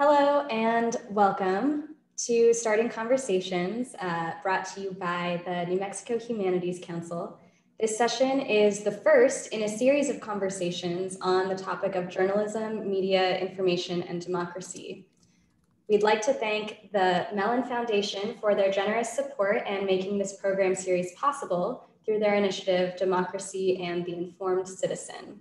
Hello and welcome to Starting Conversations, uh, brought to you by the New Mexico Humanities Council. This session is the first in a series of conversations on the topic of journalism, media, information, and democracy. We'd like to thank the Mellon Foundation for their generous support and making this program series possible through their initiative, Democracy and the Informed Citizen.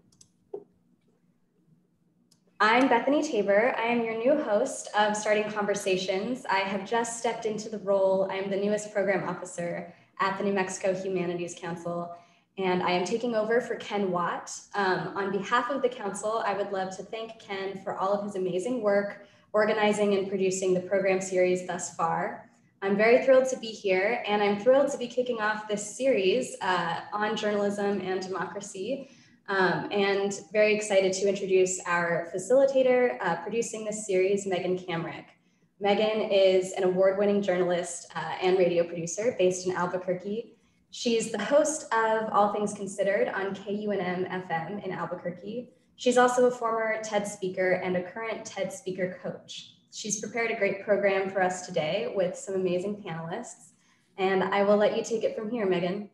I'm Bethany Tabor. I am your new host of Starting Conversations. I have just stepped into the role. I am the newest program officer at the New Mexico Humanities Council, and I am taking over for Ken Watt. Um, on behalf of the council, I would love to thank Ken for all of his amazing work organizing and producing the program series thus far. I'm very thrilled to be here, and I'm thrilled to be kicking off this series uh, on journalism and democracy. Um, and very excited to introduce our facilitator uh, producing this series, Megan Kamerick. Megan is an award-winning journalist uh, and radio producer based in Albuquerque. She's the host of All Things Considered on KUNM FM in Albuquerque. She's also a former TED speaker and a current TED speaker coach. She's prepared a great program for us today with some amazing panelists. And I will let you take it from here, Megan.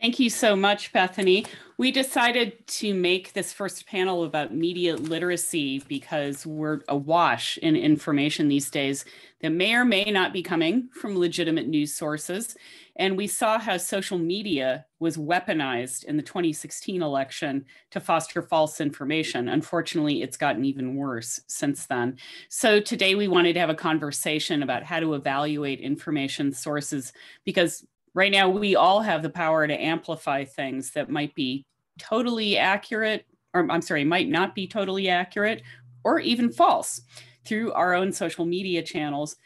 Thank you so much, Bethany. We decided to make this first panel about media literacy because we're awash in information these days that may or may not be coming from legitimate news sources. And we saw how social media was weaponized in the 2016 election to foster false information. Unfortunately, it's gotten even worse since then. So today we wanted to have a conversation about how to evaluate information sources because right now we all have the power to amplify things that might be totally accurate, or I'm sorry, might not be totally accurate or even false through our own social media channels.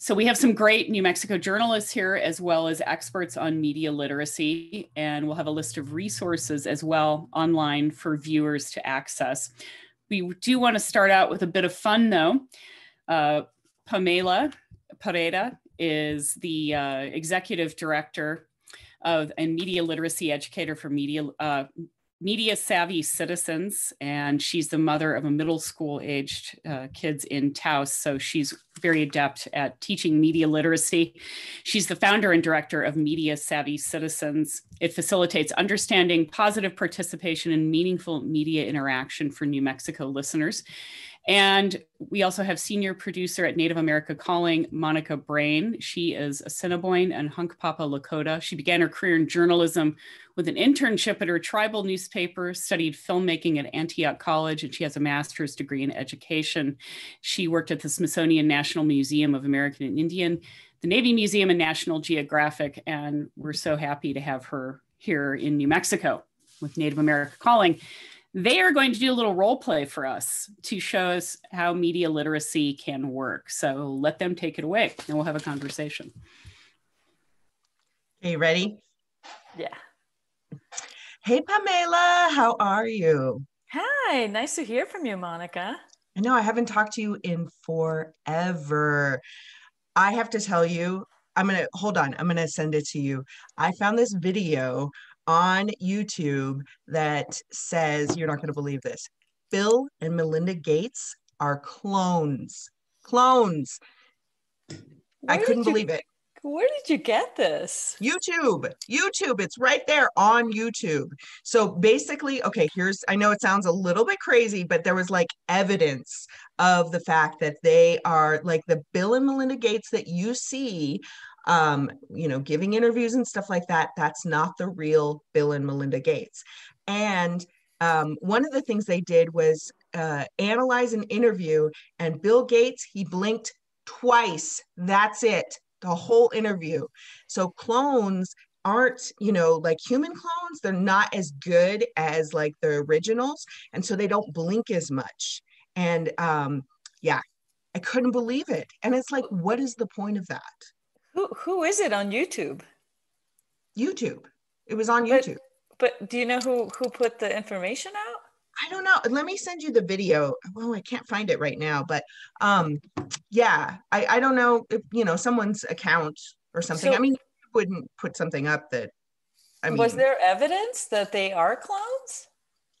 So we have some great New Mexico journalists here, as well as experts on media literacy, and we'll have a list of resources as well online for viewers to access. We do want to start out with a bit of fun, though. Uh, Pamela Pereyra is the uh, executive director of and media literacy educator for media uh, media savvy citizens and she's the mother of a middle school aged uh, kids in taos so she's very adept at teaching media literacy. She's the founder and director of media savvy citizens. It facilitates understanding positive participation and meaningful media interaction for new mexico listeners and we also have senior producer at Native America Calling, Monica Braine. She is Assiniboine and Hunkpapa Lakota. She began her career in journalism with an internship at her tribal newspaper, studied filmmaking at Antioch College, and she has a master's degree in education. She worked at the Smithsonian National Museum of American and Indian, the Navy Museum, and National Geographic. And we're so happy to have her here in New Mexico with Native America Calling. They are going to do a little role play for us to show us how media literacy can work. So let them take it away and we'll have a conversation. Are you ready? Yeah. Hey, Pamela, how are you? Hi, nice to hear from you, Monica. I know I haven't talked to you in forever. I have to tell you, I'm going to hold on, I'm going to send it to you. I found this video on YouTube that says, you're not going to believe this Bill and Melinda Gates are clones. Clones. Where I couldn't you, believe it. Where did you get this? YouTube. YouTube. It's right there on YouTube. So basically, okay, here's I know it sounds a little bit crazy, but there was like evidence of the fact that they are like the Bill and Melinda Gates that you see um, you know, giving interviews and stuff like that. That's not the real Bill and Melinda Gates. And um, one of the things they did was uh, analyze an interview, and Bill Gates, he blinked twice. That's it, the whole interview. So clones aren't you know like human clones they're not as good as like the originals and so they don't blink as much and um yeah i couldn't believe it and it's like what is the point of that who who is it on YouTube? YouTube. It was on YouTube. But, do you know who who put the information out? I don't know. Let me send you the video. Well, I can't find it right now, but um yeah, I I don't know if you know someone's account or something. So, I mean, you wouldn't put something up that I mean Was there evidence that they are clones?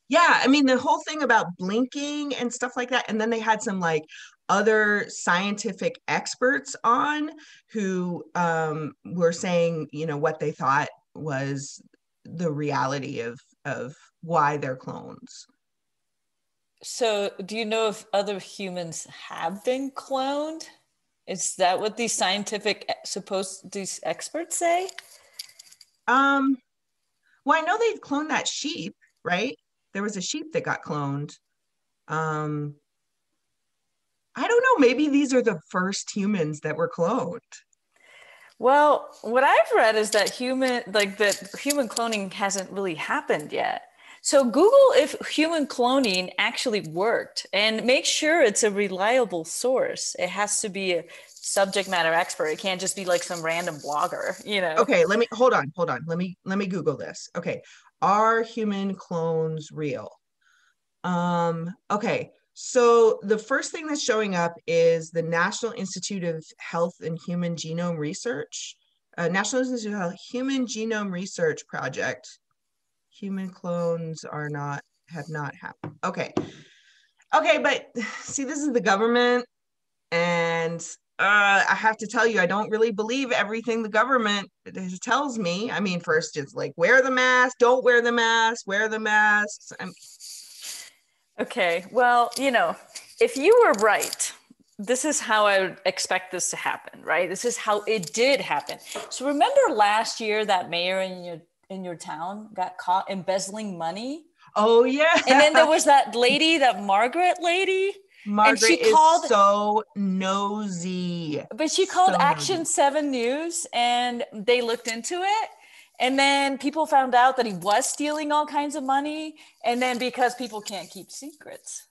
Yeah, I mean the whole thing about blinking and stuff like that, and then they had some like other scientific experts on who um, were saying, you know, what they thought was the reality of of why they're clones. So, do you know if other humans have been cloned? Is that what these scientific supposed these experts say? Um, well, I know they've cloned that sheep, right? There was a sheep that got cloned. Um, I don't know. Maybe these are the first humans that were cloned. Well, what I've read is that human, like that human cloning hasn't really happened yet. So Google if human cloning actually worked and make sure it's a reliable source. It has to be a subject matter expert. It can't just be like some random blogger, you know. Okay, let me hold on, hold on. Let me let me Google this. Okay. Are human clones real? Um, okay. So the first thing that's showing up is the National Institute of Health and Human Genome Research, uh, National Institute of Health Human Genome Research Project. Human clones are not have not happened. Okay, okay, but see, this is the government, and uh, I have to tell you, I don't really believe everything the government tells me. I mean, first it's like wear the mask, don't wear the mask, wear the masks. I'm, Okay, well, you know, if you were right, this is how I would expect this to happen, right? This is how it did happen. So remember last year that mayor in your in your town got caught embezzling money? oh yeah. And then there was that lady, that Margaret lady, Margaret she is called- so nosy. but she called So Action 7 News and they looked into it. And then people found out that he was stealing all kinds of money. And then because people can't keep secrets,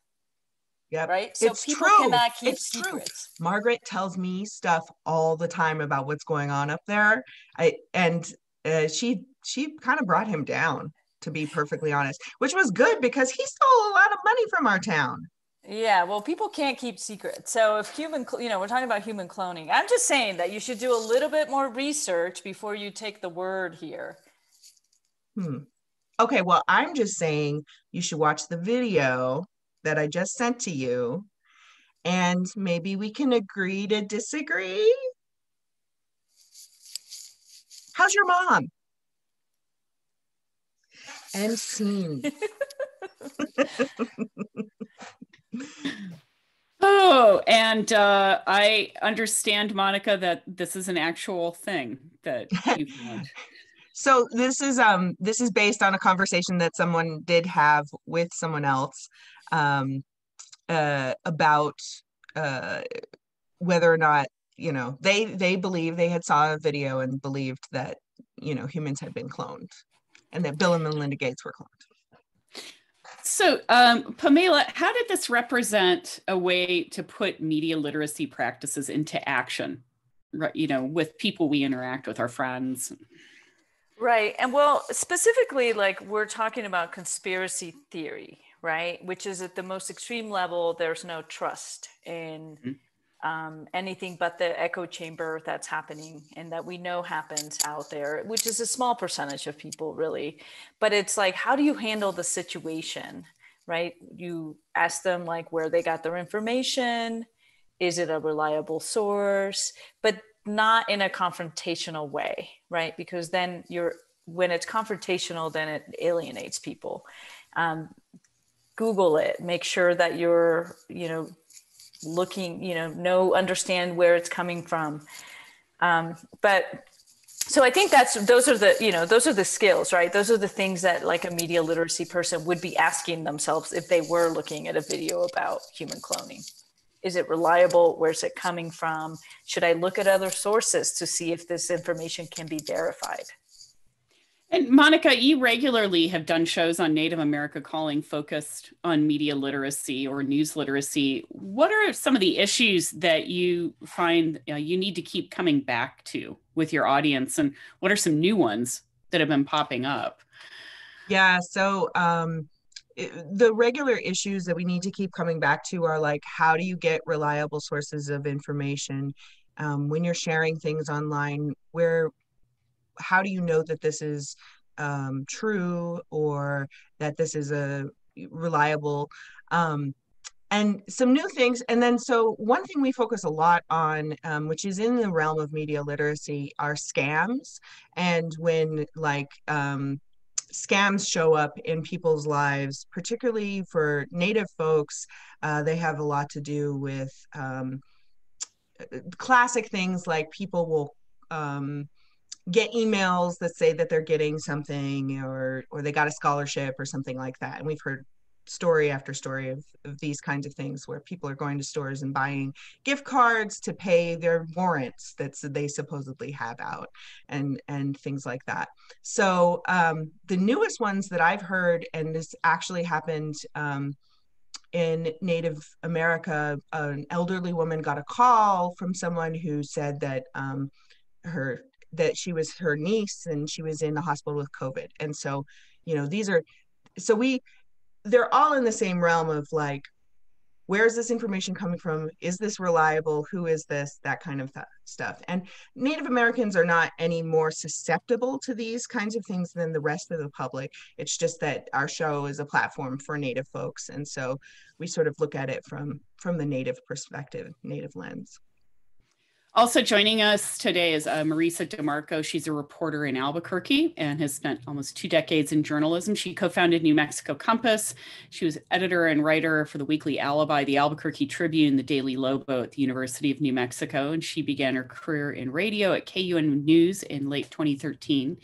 Yep. right? So It's people true. cannot keep It's true. Margaret tells me stuff all the time about what's going on up there. I and uh, she she kind of brought him down, to be perfectly honest, which was good because he stole a lot of money from our town. Yeah, well, people can't keep secrets. So if human, cl- you know, we're talking about human cloning. I'm just saying that you should do a little bit more research before you take the word here. Hmm. Okay, well, I'm just saying you should watch the video that I just sent to you, and maybe we can agree to disagree. How's your mom? End scene. Oh, and uh, I understand, Monica, that this is an actual thing that you found. So this is um this is based on a conversation that someone did have with someone else um uh about uh whether or not you know they they believe they had saw a video and believed that you know humans had been cloned and that Bill and Melinda Gates were cloned. So, um, Pamela, how did this represent a way to put media literacy practices into action? Right, you know, with people we interact with, our friends. Right. And well, specifically, like we're talking about conspiracy theory, right? Which is at the most extreme level, there's no trust in Mhm. Um, anything but the echo chamber that's happening and that we know happens out there, which is a small percentage of people, really. But it's like, how do you handle the situation, right? You ask them, like, where they got their information. Is it a reliable source? But not in a confrontational way, right? Because then you're when it's confrontational, then it alienates people. Um, Google it. Make sure that you're, you know, looking, you know, know understand where it's coming from. Um, but so I think that's those are the you know those are the skills, right? Those are the things that like a media literacy person would be asking themselves if they were looking at a video about human cloning. Is it reliable? Where's it coming from? Should I look at other sources to see if this information can be verified? And Monica, you regularly have done shows on Native America Calling focused on media literacy or news literacy. What are some of the issues that you find uh, you need to keep coming back to with your audience? And what are some new ones that have been popping up? Yeah, so um the regular issues that we need to keep coming back to are like how do you get reliable sources of information um, when you're sharing things online where how do you know that this is um, true or that this is a reliable. Um, and some new things. And then, so one thing we focus a lot on, um, which is in the realm of media literacy, are scams. And when like um, scams show up in people's lives, particularly for Native folks, uh, they have a lot to do with um, classic things like people will um, get emails that say that they're getting something or or they got a scholarship or something like that and we've heard story after story of, of these kinds of things where people are going to stores and buying gift cards to pay their warrants that they supposedly have out and and things like that. So um, the newest ones that i've heard and this actually happened um, in native america an elderly woman got a call from someone who said that um, her that she was her niece and she was in the hospital with covid. And so you know these are so we they're all in the same realm of like where is this information coming from? Is this reliable? Who is this? That kind of th- stuff. And native americans are not any more susceptible to these kinds of things than the rest of the public. It's just that our show is a platform for native folks. And so we sort of look at it from from the native perspective native lens also joining us today is uh, Marisa DeMarco. She's a reporter in Albuquerque and has spent almost two decades in journalism. She co-founded New Mexico Compass. She was editor and writer for the Weekly Alibi, the Albuquerque Tribune, the Daily Lobo at the University of New Mexico, and she began her career in radio at KUNM News in late 2013.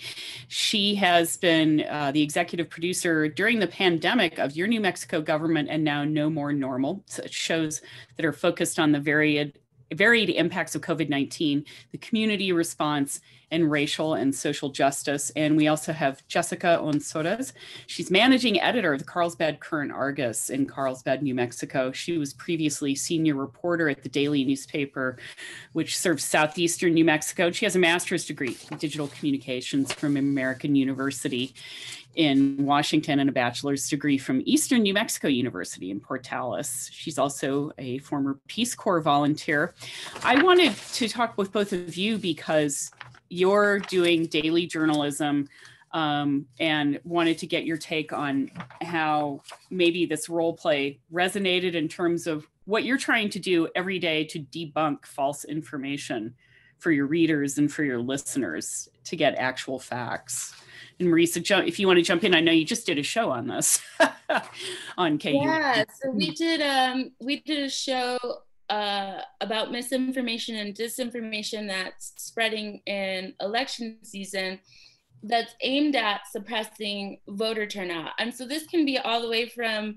She has been uh, the executive producer during the pandemic of Your New Mexico Government and now No More Normal. So shows that are focused on the varied varied impacts of COVID 19, the community response, and racial and social justice. And we also have Jessica Onsurez. She's managing editor of the Carlsbad Current Argus in Carlsbad, New Mexico. She was previously senior reporter at the daily newspaper, which serves southeastern New Mexico. She has a master's degree in digital communications from American University in Washington and a bachelor's degree from Eastern New Mexico University in Portales. She's also a former Peace Corps volunteer. I wanted to talk with both of you because you're doing daily journalism um, and wanted to get your take on how maybe this role play resonated in terms of what you're trying to do every day to debunk false information for your readers and for your listeners to get actual facts. And Marisa, if you want to jump in, I know you just did a show on this on KU. Yeah, so we did um we did a show uh, about misinformation and disinformation that's spreading in election season that's aimed at suppressing voter turnout. And so this can be all the way from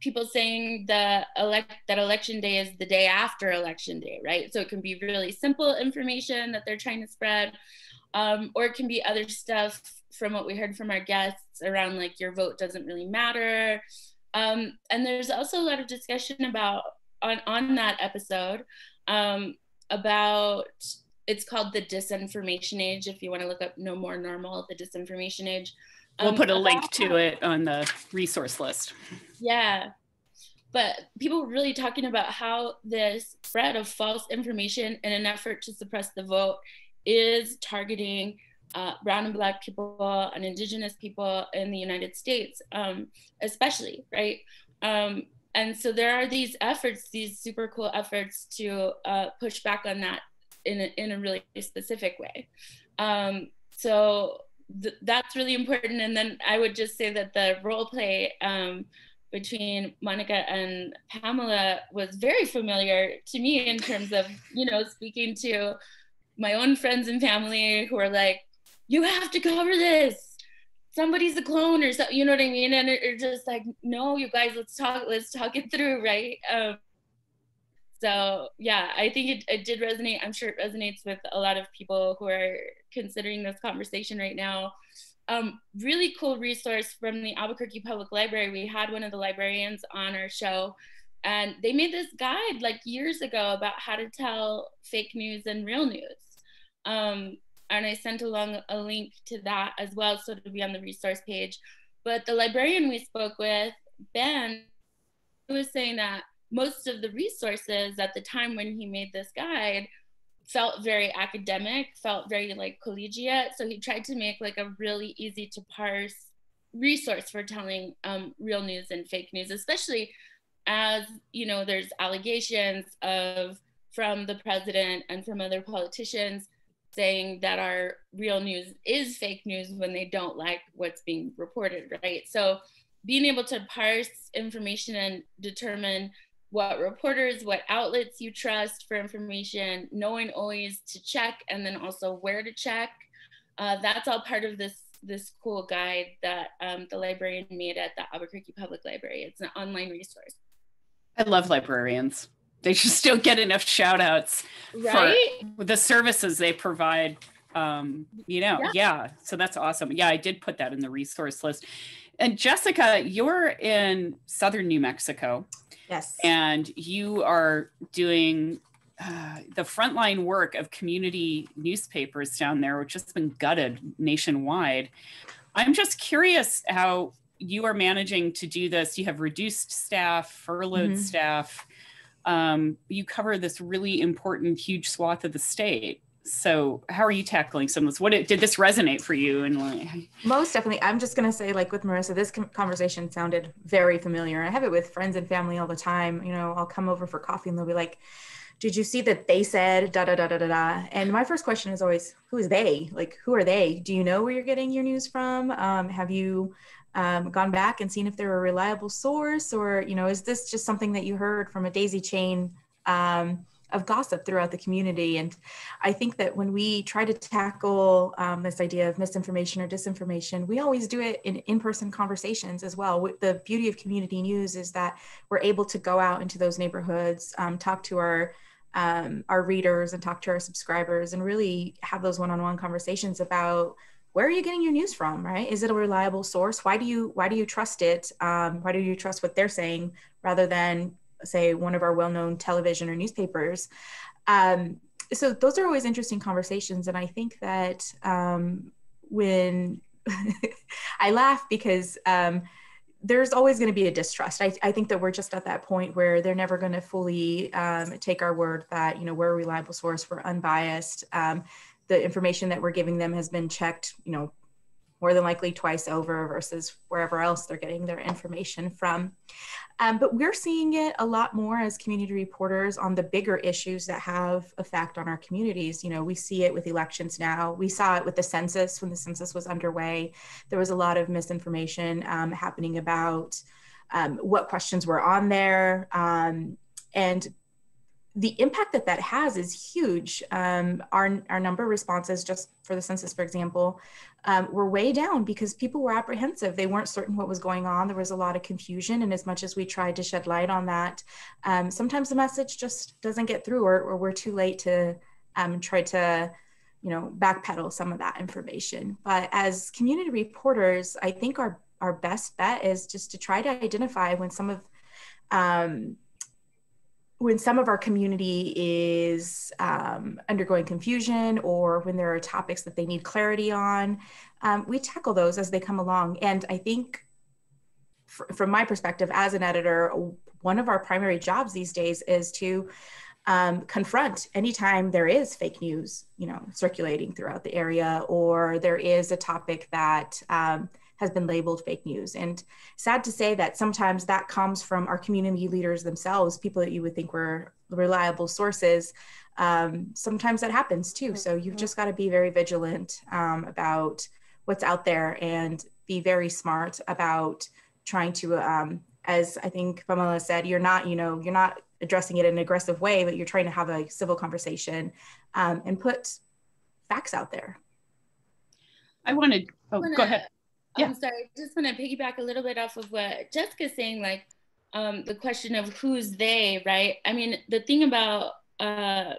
people saying the elect that election day is the day after election day, right? So it can be really simple information that they're trying to spread, um, or it can be other stuff from what we heard from our guests around like your vote doesn't really matter. Um, and there's also a lot of discussion about on on that episode um, about it's called the disinformation age. If you want to look up "No More Normal," the disinformation age. Um, we'll put a link to it on the resource list. Yeah, but people were really talking about how this spread of false information in an effort to suppress the vote is targeting uh, brown and black people and indigenous people in the United States, um, especially, right? Um, and so there are these efforts, these super cool efforts to uh, push back on that in a, in a really specific way. Um, so th- that's really important. And then I would just say that the role play um, between Monica and Pamela was very familiar to me in terms of, you know, speaking to my own friends and family who are like, you have to cover this. Somebody's a clone or so, you know what i mean? And it's just like no you guys let's talk let's talk it through right? Um, so yeah i think it, it did resonate. I'm sure it resonates with a lot of people who are considering this conversation right now. Um, really cool resource from the albuquerque public library. We had one of the librarians on our show and they made this guide like years ago about how to tell fake news and real news. Um, and I sent along a link to that as well, so to be on the resource page. But the librarian we spoke with, Ben, was saying that most of the resources at the time when he made this guide felt very academic, felt very like collegiate. So he tried to make like a really easy to parse resource for telling um, real news and fake news, especially as you know there's allegations of from the president and from other politicians saying that our real news is fake news when they don't like what's being reported, right? So being able to parse information and determine what reporters, what outlets you trust for information, knowing always to check and then also where to check. Uh, that's all part of this this cool guide that um, the librarian made at the Albuquerque Public Library. It's an online resource. I love librarians. They just don't get enough shout outs right? for the services they provide. Um, you know, yeah. yeah. So that's awesome. Yeah, I did put that in the resource list. And Jessica, you're in southern New Mexico. Yes. And you are doing uh, the frontline work of community newspapers down there, which has been gutted nationwide. I'm just curious how you are managing to do this. You have reduced staff, furloughed mm-hmm. staff. Um, you cover this really important, huge swath of the state. So how are you tackling some of this? What did, did this resonate for you and like most definitely. I'm just going to say like with marisa this conversation sounded very familiar. I have it with friends and family all the time. You know i'll come over for coffee and they'll be like did you see that they said da da da da da da? And my first question is always who is they? Like who are they? Do you know where you're getting your news from? Um, have you um, gone back and seen if they're a reliable source or you know is this just something that you heard from a daisy chain um, of gossip throughout the community. And I think that when we try to tackle um, this idea of misinformation or disinformation, we always do it in in person conversations as well. The beauty of community news is that we're able to go out into those neighborhoods, um, talk to our um, our readers and talk to our subscribers and really have those one-on-one conversations about where are you getting your news from right? Is it a reliable source? Why do you why do you trust it? Um, why do you trust what they're saying rather than say one of our well-known television or newspapers? Um, so those are always interesting conversations and i think that um, when i laugh because um, there's always going to be a distrust. I, I, think that we're just at that point where they're never going to fully um, take our word that you know we're a reliable source we're unbiased. Um, the information that we're giving them has been checked you know more than likely twice over versus wherever else they're getting their information from. Um, but we're seeing it a lot more as community reporters on the bigger issues that have effect on our communities. You know, we see it with elections now. We saw it with the census when the census was underway. There was a lot of misinformation um, happening about um, what questions were on there. Um, and the impact that that has is huge. Um, our, our number of responses, just for the census, for example, um, were way down because people were apprehensive. They weren't certain what was going on. There was a lot of confusion. And as much as we tried to shed light on that, um, sometimes the message just doesn't get through or, or we're too late to um, try to you know backpedal some of that information but as community reporters i think our our best bet is just to try to identify when some of um, when some of our community is um, undergoing confusion or when there are topics that they need clarity on, um, we tackle those as they come along. And I think, fr- from my perspective as an editor, one of our primary jobs these days is to um, confront anytime there is fake news, you know, circulating throughout the area, or there is a topic that um, has been labeled fake news. And sad to say that sometimes that comes from our community leaders themselves, people that you would think were reliable sources. Um, sometimes that happens too. So you've just got to be very vigilant um, about what's out there and be very smart about trying to, um, as I think Pamela said, you're not, you know, you're not addressing it in an aggressive way, but you're trying to have a civil conversation um, and put facts out there. I wanted, oh, go ahead yeah. I'm sorry, I just want to piggyback a little bit off of what Jessica's saying, like um, the question of who's they, right? I mean, the thing about uh,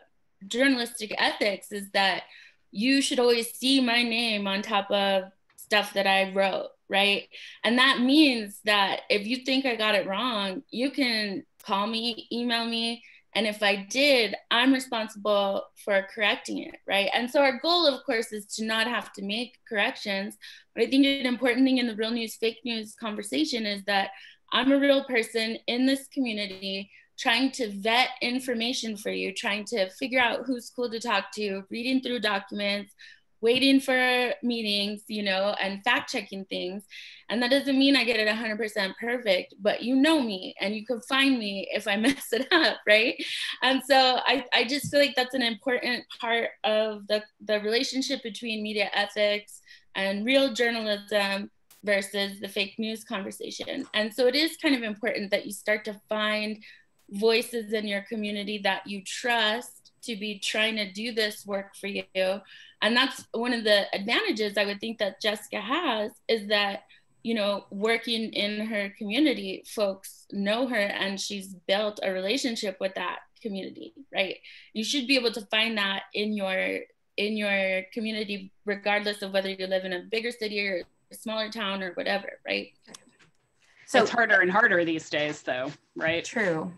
journalistic ethics is that you should always see my name on top of stuff that I wrote, right? And that means that if you think I got it wrong, you can call me, email me, and if I did, I'm responsible for correcting it, right? And so our goal, of course, is to not have to make corrections. But I think an important thing in the real news, fake news conversation is that I'm a real person in this community trying to vet information for you, trying to figure out who's cool to talk to, reading through documents, waiting for meetings, you know, and fact checking things. And that doesn't mean I get it 100% perfect, but you know me and you can find me if I mess it up, right? And so I, I just feel like that's an important part of the, the relationship between media ethics and real journalism versus the fake news conversation. And so it is kind of important that you start to find voices in your community that you trust to be trying to do this work for you. And that's one of the advantages I would think that Jessica has is that, you know, working in her community, folks know her and she's built a relationship with that community, right? You should be able to find that in your in your community regardless of whether you live in a bigger city or a smaller town or whatever, right? So it's harder and harder these days though, right? True.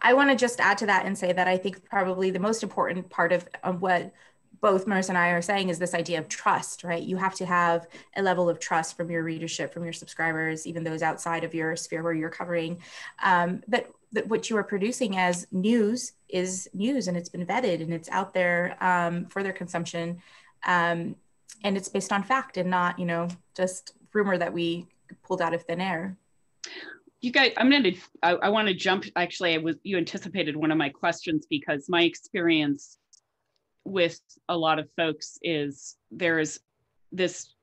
I want to just add to that and say that I think probably the most important part of, of what both Marisa and I are saying is this idea of trust, right? You have to have a level of trust from your readership, from your subscribers, even those outside of your sphere where you're covering. Um, that that what you are producing as news is news, and it's been vetted and it's out there um, for their consumption, um, and it's based on fact and not, you know, just rumor that we pulled out of thin air you guys i'm gonna i, I want to jump actually i was you anticipated one of my questions because my experience with a lot of folks is there's this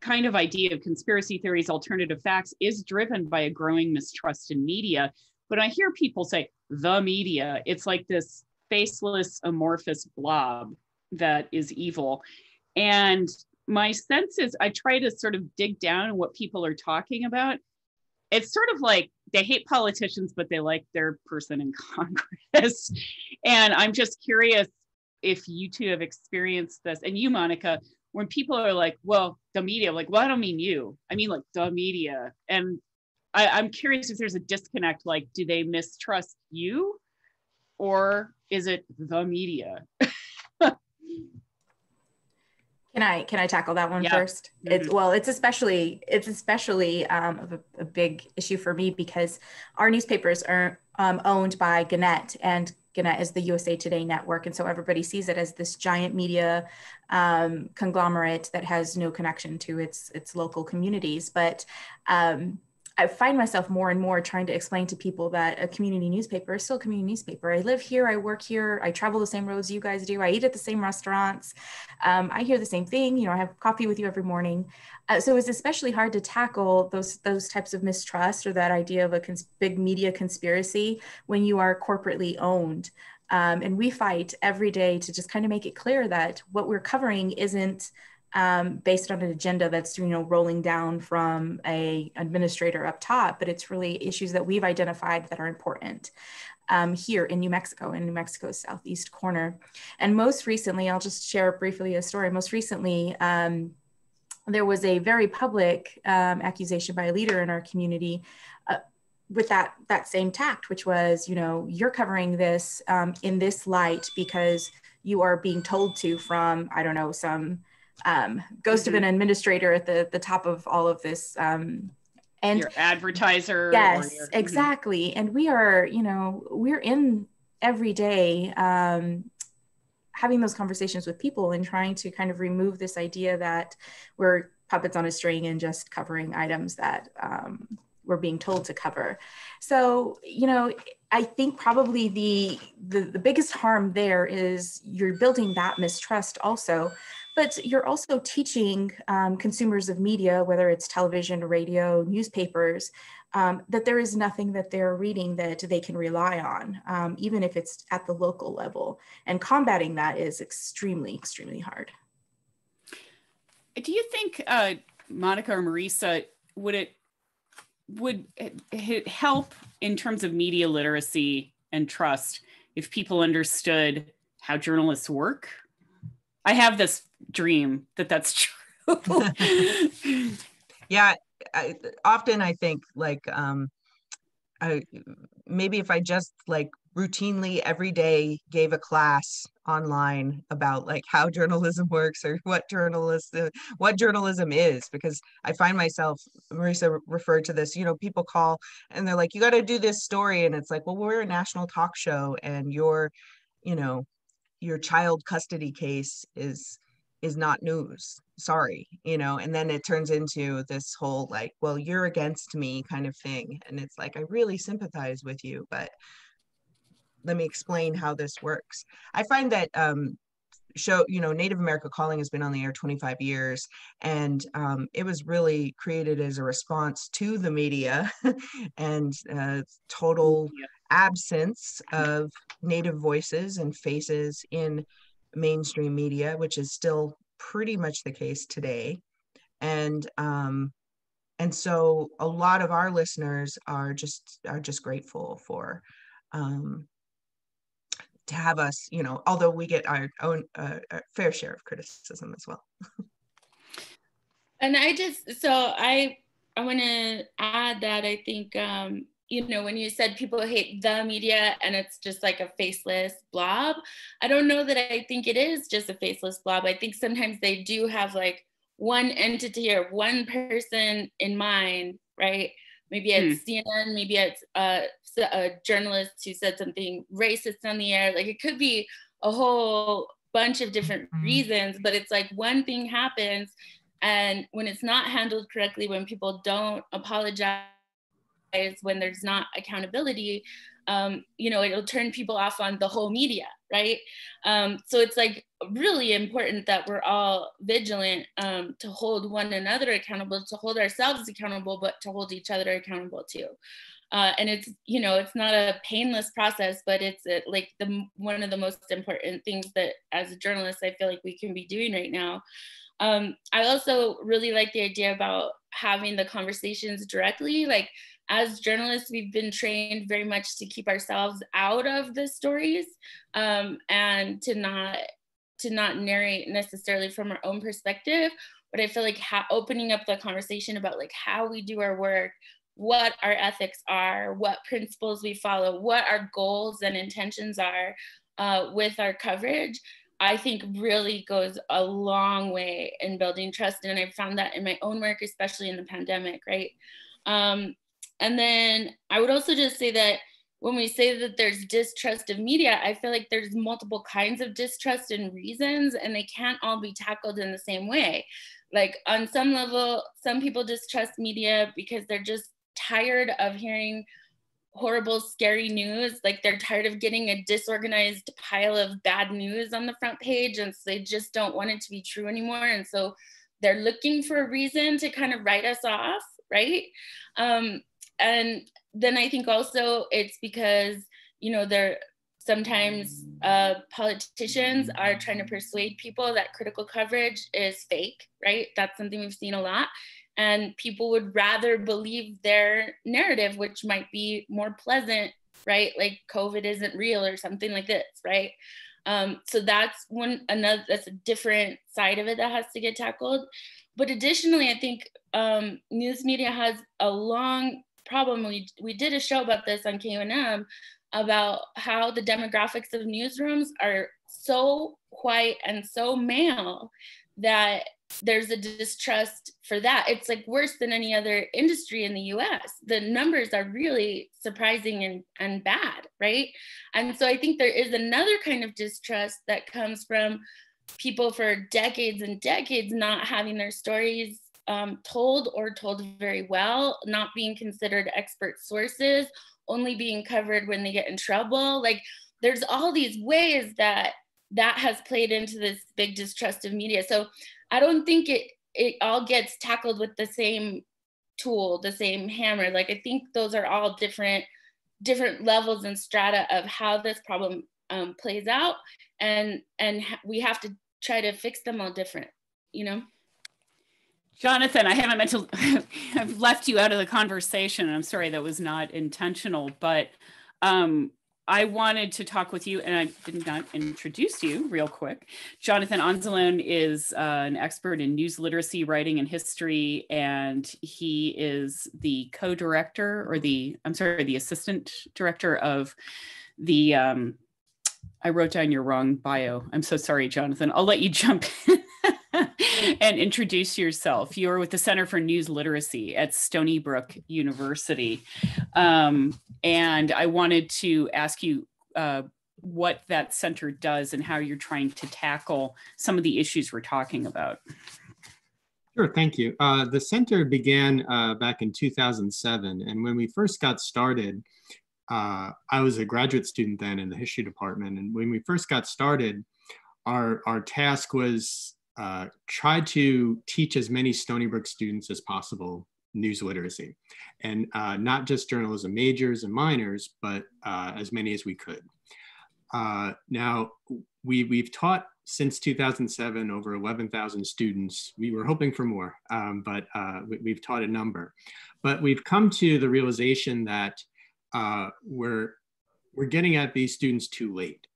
kind of idea of conspiracy theories alternative facts is driven by a growing mistrust in media. But i hear people say the media it's like this faceless amorphous blob that is evil. And my sense is i try to sort of dig down what people are talking about it's sort of like they hate politicians, but they like their person in Congress. and I'm just curious if you two have experienced this, and you, Monica, when people are like, well, the media, like, well, I don't mean you. I mean like the media. And I, I'm curious if there's a disconnect, like, do they mistrust you? Or is it the media? Can I can I tackle that one yeah. first? Mm-hmm. It's well, it's especially it's especially um, a, a, big issue for me because our newspapers are um, owned by Gannett, and Gannett is the USA Today network, and so everybody sees it as this giant media um, conglomerate that has no connection to its its local communities. But um, I find myself more and more trying to explain to people that a community newspaper is still a community newspaper. I live here, I work here, I travel the same roads you guys do, I eat at the same restaurants, um, I hear the same thing. You know, I have coffee with you every morning. Uh, so it's especially hard to tackle those those types of mistrust or that idea of a cons- big media conspiracy when you are corporately owned. Um, and we fight every day to just kind of make it clear that what we're covering isn't um, based on an agenda that's you know rolling down from a administrator up top, but it's really issues that we've identified that are important. Um, here in New Mexico, in New Mexico's southeast corner. And most recently, I'll just share briefly a story. Most recently, um, there was a very public um, accusation by a leader in our community uh, with that that same tact, which was, you know, you're covering this um, in this light because you are being told to from, I don't know, some um, ghost mm-hmm. of an mm-hmm. administrator at the the top of all of this um, and your advertiser yes your, mm-hmm. exactly mm-hmm. and we are you know we're in every day um, having those conversations with people and trying to kind of remove this idea that we're puppets on a string and just covering items that um, we're being told to cover so you know i think probably the, the the biggest harm there is you're building that mistrust also but you're also teaching um, consumers of media, whether it's television, radio, newspapers, um, that there is nothing that they're reading that they can rely on, um, even if it's at the local level. And combating that is extremely, extremely hard. Do you think, uh, Monica or Marisa, would it would it help in terms of media literacy and trust if people understood how journalists work? I have this dream that that's true. yeah, I, often I think like um, I, maybe if I just like routinely every day gave a class online about like how journalism works or what journalism what journalism is because i find myself marisa referred to this you know people call and they're like you got to do this story and it's like well we're a national talk show and you're you know your child custody case is is not news sorry you know and then it turns into this whole like well you're against me kind of thing and it's like i really sympathize with you but let me explain how this works i find that um show you know native america calling has been on the air 25 years and um, it was really created as a response to the media and uh, total. Absence of native voices and faces in mainstream media, which is still pretty much the case today. And um, and so a lot of our listeners are just are just grateful for um, to have us, you know, although we get our own uh, fair share of criticism as well. and I just so I I want to add that I think um, you know, when you said people hate the media and it's just like a faceless blob, I don't know that I think it is just a faceless blob. I think sometimes they do have like one entity or one person in mind, right? Maybe it's hmm. CNN, maybe it's a, a journalist who said something racist on the air. Like it could be a whole bunch of different mm-hmm. reasons, but it's like one thing happens and when it's not handled correctly, when people don't apologize when there's not accountability um, you know it'll turn people off on the whole media right? Um, so it's like really important that we're all vigilant um, to hold one another accountable to hold ourselves accountable but to hold each other accountable too. Uh, and it's you know it's not a painless process but it's a, like the one of the most important things that as a journalist i feel like we can be doing right now. Um, i also really like the idea about having the conversations directly like as journalists, we've been trained very much to keep ourselves out of the stories um, and to not to not narrate necessarily from our own perspective. But I feel like ha- opening up the conversation about like how we do our work, what our ethics are, what principles we follow, what our goals and intentions are uh, with our coverage, I think really goes a long way in building trust. And I've found that in my own work, especially in the pandemic, right? Um, and then I would also just say that when we say that there's distrust of media, I feel like there's multiple kinds of distrust and reasons, and they can't all be tackled in the same way. Like on some level, some people distrust media because they're just tired of hearing horrible, scary news. Like they're tired of getting a disorganized pile of bad news on the front page, and so they just don't want it to be true anymore. And so they're looking for a reason to kind of write us off, right? Um, and then I think also it's because you know there sometimes uh, politicians are trying to persuade people that critical coverage is fake, right? That's something we've seen a lot. And people would rather believe their narrative, which might be more pleasant, right? Like COVID isn't real or something like this, right? Um, so that's one another that's a different side of it that has to get tackled. But additionally, I think um, news media has a long problem. We, we did a show about this on KUNM about how the demographics of newsrooms are so white and so male that there's a distrust for that. It's like worse than any other industry in the US. The numbers are really surprising and, and bad, right? And so I think there is another kind of distrust that comes from people for decades and decades not having their stories um, told or told very well, not being considered expert sources, only being covered when they get in trouble. Like there's all these ways that that has played into this big distrust of media. So I don't think it it all gets tackled with the same tool, the same hammer. Like I think those are all different different levels and strata of how this problem um, plays out, and and we have to try to fix them all different. You know. Jonathan, I haven't meant to, I've left you out of the conversation. I'm sorry, that was not intentional, but um, I wanted to talk with you, and I did not introduce you real quick. Jonathan Anzalone is uh, an expert in news literacy, writing, and history, and he is the co-director, or the I'm sorry, the assistant director of the. Um, I wrote down your wrong bio. I'm so sorry, Jonathan. I'll let you jump in. and introduce yourself. You're with the Center for News Literacy at Stony Brook University. Um, and I wanted to ask you uh, what that center does and how you're trying to tackle some of the issues we're talking about. Sure, thank you. Uh, the center began uh, back in 2007, and when we first got started, uh, I was a graduate student then in the history department, and when we first got started, our our task was uh, try to teach as many Stony Brook students as possible news literacy, and uh, not just journalism majors and minors, but uh, as many as we could. now, we we've taught since 2007, over 11,000 students. We were hoping for more, um, but uh, we, have taught a number. But we've come to the realization that uh, we're, we're getting at these students too late.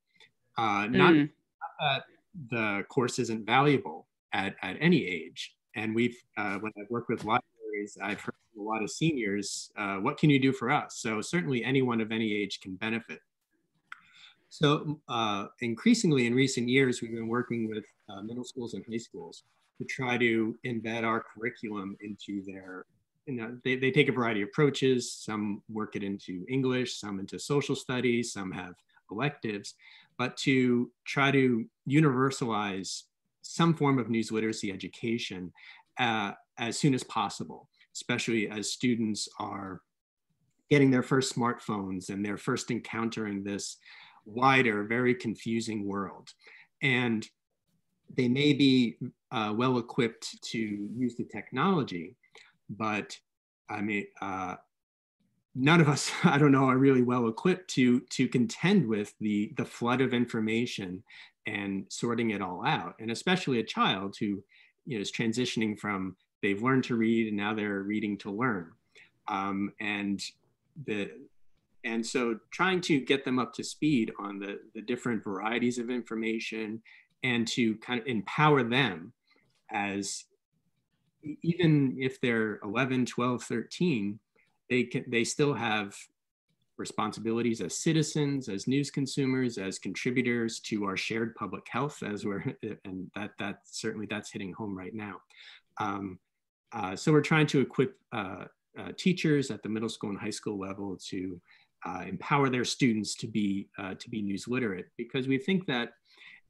Uh, not, mm. not, that the course isn't valuable at, at any age. And we've, uh, when I've worked with libraries, I've heard a lot of seniors, uh, what can you do for us? So certainly anyone of any age can benefit. So uh, increasingly in recent years, we've been working with uh, middle schools and high schools to try to embed our curriculum into their, you know, they, they take a variety of approaches. Some work it into English, some into social studies, some have electives, but to try to universalize some form of news literacy education uh, as soon as possible, especially as students are getting their first smartphones and they're first encountering this wider, very confusing world. And they may be uh, well equipped to use the technology, but I mean, uh, none of us, I don't know, are really well equipped to to contend with the the flood of information and sorting it all out. And especially a child who you know is transitioning from they've learned to read and now they're reading to learn. Um, and the and so trying to get them up to speed on the, the different varieties of information and to kind of empower them as even if they're 11 12 13 they can they still have responsibilities as citizens as news consumers as contributors to our shared public health as we're and that that certainly that's hitting home right now um, uh, so we're trying to equip uh, uh, teachers at the middle school and high school level to uh, empower their students to be uh, to be news literate because we think that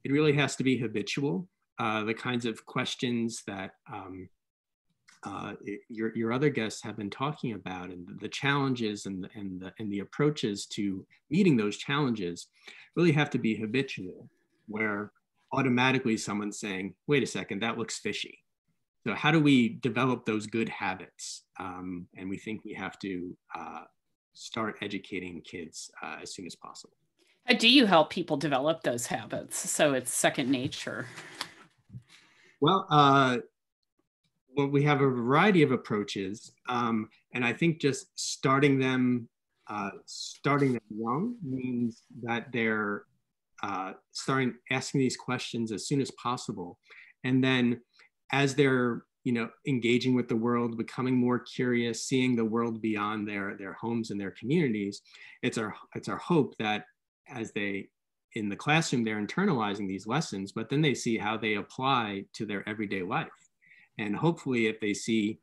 it really has to be habitual. Uh, the kinds of questions that um, uh, your, your other guests have been talking about and the challenges and the, and, the, and the approaches to meeting those challenges really have to be habitual where automatically someone's saying, wait a second, that looks fishy. So how do we develop those good habits? Um, and we think we have to uh, start educating kids uh, as soon as possible. How do you help people develop those habits so it's second nature? Well, uh, well, we have a variety of approaches, um, and I think just starting them, uh, starting them young means that they're uh, starting asking these questions as soon as possible, and then as they're you know, engaging with the world, becoming more curious, seeing the world beyond their their homes and their communities. It's our it's our hope that as they in the classroom they're internalizing these lessons, but then they see how they apply to their everyday life. And hopefully, if they see,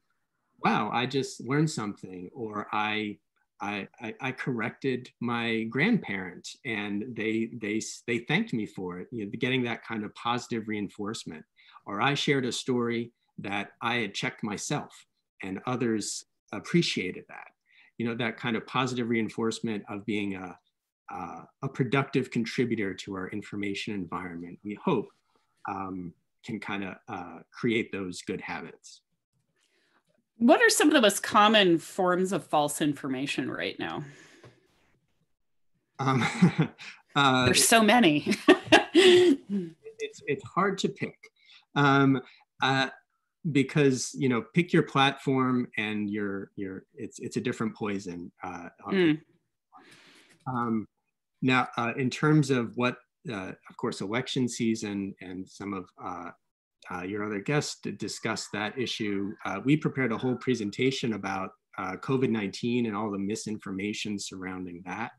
wow, I just learned something, or I I, I, corrected my grandparent and they, they, they thanked me for it, you know, getting that kind of positive reinforcement. Or I shared a story that I had checked myself and others appreciated that. You know, that kind of positive reinforcement of being a, uh, a productive contributor to our information environment, we hope um, can kind of uh, create those good habits. What are some of the most common forms of false information right now? Um, uh, There's so many. it's, it's hard to pick. Um, uh, because you know pick your platform and your your it's it's a different poison uh, mm. um, now uh, in terms of what uh, of course election season and some of uh, uh, your other guests discussed that issue uh, we prepared a whole presentation about covid-19 and all the misinformation surrounding that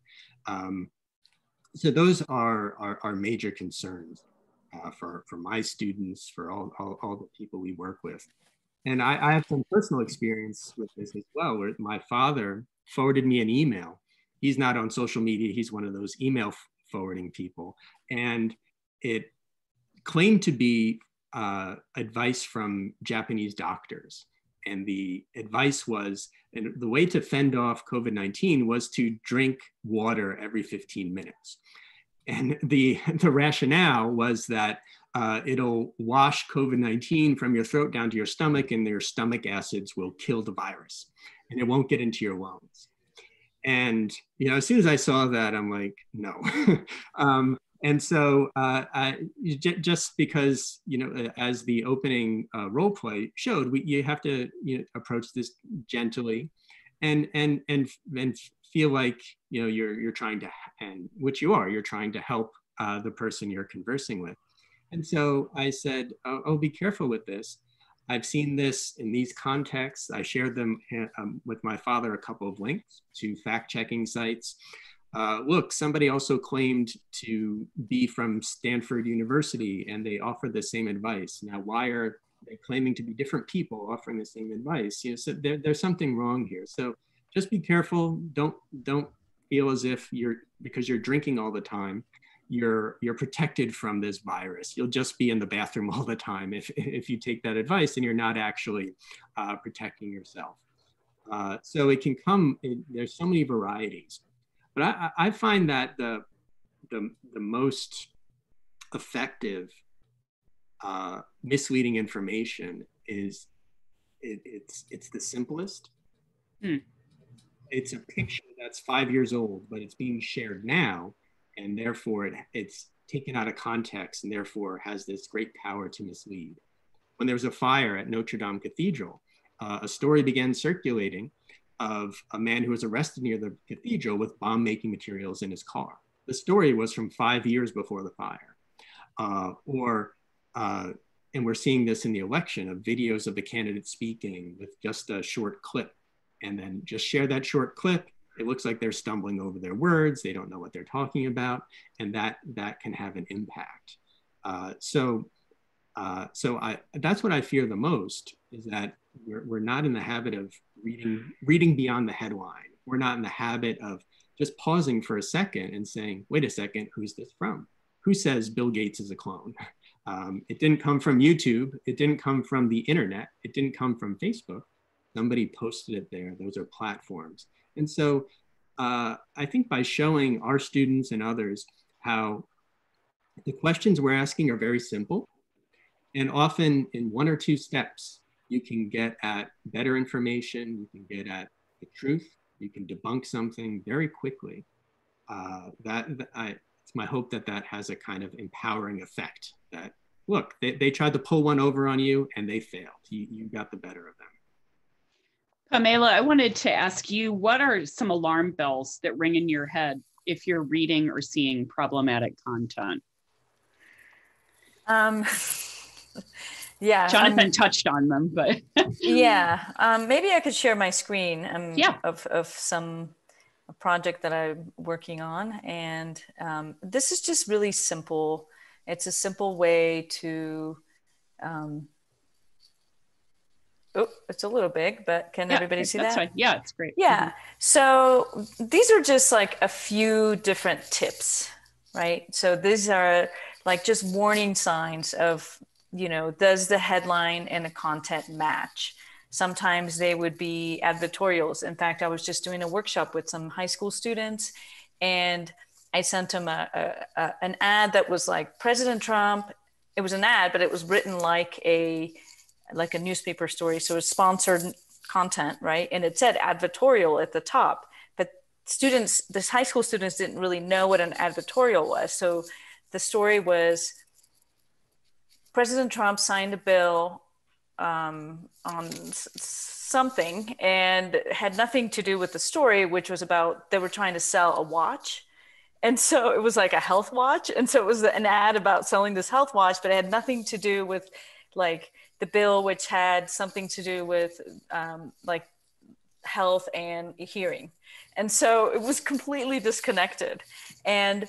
um, so those are, are, are major concerns uh, for, for my students, for all, all, all, the people we work with. And I, I have some personal experience with this as well, where my father forwarded me an email. He's not on social media, he's one of those email forwarding people. And it claimed to be uh, advice from Japanese doctors. And the advice was, and the way to fend off COVID 19 was to drink water every 15 minutes. And the, the rationale was that uh, it'll wash COVID 19 from your throat down to your stomach, and your stomach acids will kill the virus and it won't get into your lungs. And, you know, as soon as I saw that, I'm like, no. um, and so uh, I, j- just because, you know, as the opening uh, role play showed, we, you have to you know, approach this gently and, and, and, and feel like, you know, you're, you're trying to, and which you are, you're trying to help uh, the person you're conversing with. And so I said, oh, oh, be careful with this. I've seen this in these contexts. I shared them um, with my father a couple of links to fact checking sites. Uh, look, somebody also claimed to be from Stanford University and they offered the same advice. Now, why are they claiming to be different people offering the same advice? You know, so there, there's something wrong here. So just be careful. Don't don't feel as if you're because you're drinking all the time you're you're protected from this virus. You'll just be in the bathroom all the time if if you take that advice and you're not actually uh, protecting yourself. Uh, so it can come. In, there's so many varieties, but I, I find that the the the most effective uh, misleading information is it, it's it's the simplest. Hmm. It's a picture that's five years old, but it's being shared now and therefore it, it's taken out of context and therefore has this great power to mislead. When there was a fire at Notre Dame Cathedral, uh, a story began circulating of a man who was arrested near the cathedral with bomb making materials in his car. The story was from five years before the fire. Uh, or, uh, and we're seeing this in the election of videos of the candidate speaking with just a short clip and then just share that short clip it looks like they're stumbling over their words they don't know what they're talking about and that that can have an impact uh, so uh, so I, that's what I fear the most is that we're, we're not in the habit of reading reading beyond the headline. We're not in the habit of just pausing for a second and saying, wait a second, who's this from? Who says Bill Gates is a clone? Um, it didn't come from YouTube. It didn't come from the internet. It didn't come from Facebook. Somebody posted it there. Those are platforms. And so uh, I think by showing our students and others how the questions we're asking are very simple, and often in one or two steps, you can get at better information, you can get at the truth, you can debunk something very quickly. Uh, that, I, it's my hope that that has a kind of empowering effect that look, they, they tried to pull one over on you and they failed. You, you got the better of them. Pamela, I wanted to ask you what are some alarm bells that ring in your head if you're reading or seeing problematic content? Um, yeah. Jonathan um, touched on them, but yeah, um, maybe I could share my screen um, yeah. of, of some a project that I'm working on. And um, this is just really simple. It's a simple way to um, Oh, it's a little big, but can yeah, everybody see that? Fine. Yeah, it's great. Yeah. Mm-hmm. So these are just like a few different tips, right? So these are like just warning signs of, you know, does the headline and the content match? Sometimes they would be advertorials. In fact, I was just doing a workshop with some high school students and I sent them a, a, a an ad that was like President Trump. It was an ad, but it was written like a like a newspaper story. So it's sponsored content, right? And it said advertorial at the top. But students, this high school students didn't really know what an advertorial was. So the story was President Trump signed a bill um, on something and had nothing to do with the story, which was about they were trying to sell a watch. And so it was like a health watch. And so it was an ad about selling this health watch, but it had nothing to do with like the bill, which had something to do with um, like health and hearing. And so it was completely disconnected. And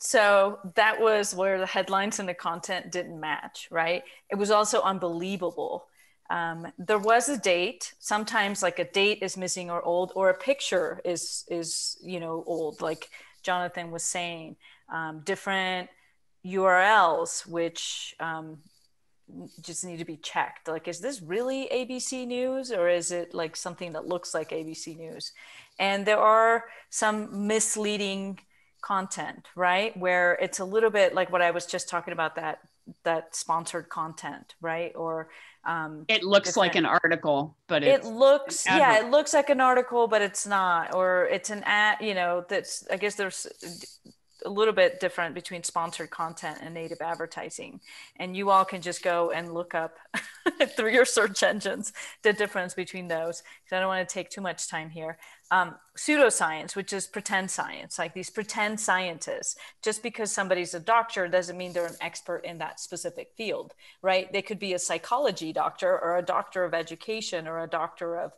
so that was where the headlines and the content didn't match, right? It was also unbelievable. Um, there was a date. Sometimes like a date is missing or old, or a picture is is you know old. Like Jonathan was saying, um, different URLs, which um, just need to be checked. Like, is this really ABC News or is it like something that looks like ABC News? And there are some misleading content, right? Where it's a little bit like what I was just talking about that that sponsored content, right? Or um, it looks like an article, but it looks yeah, it looks like an article, but it's not. Or it's an ad, you know. That's I guess there's a little bit different between sponsored content and native advertising. And you all can just go and look up through your search engines the difference between those. Because I don't want to take too much time here. Um, pseudoscience, which is pretend science, like these pretend scientists. Just because somebody's a doctor doesn't mean they're an expert in that specific field, right? They could be a psychology doctor or a doctor of education or a doctor of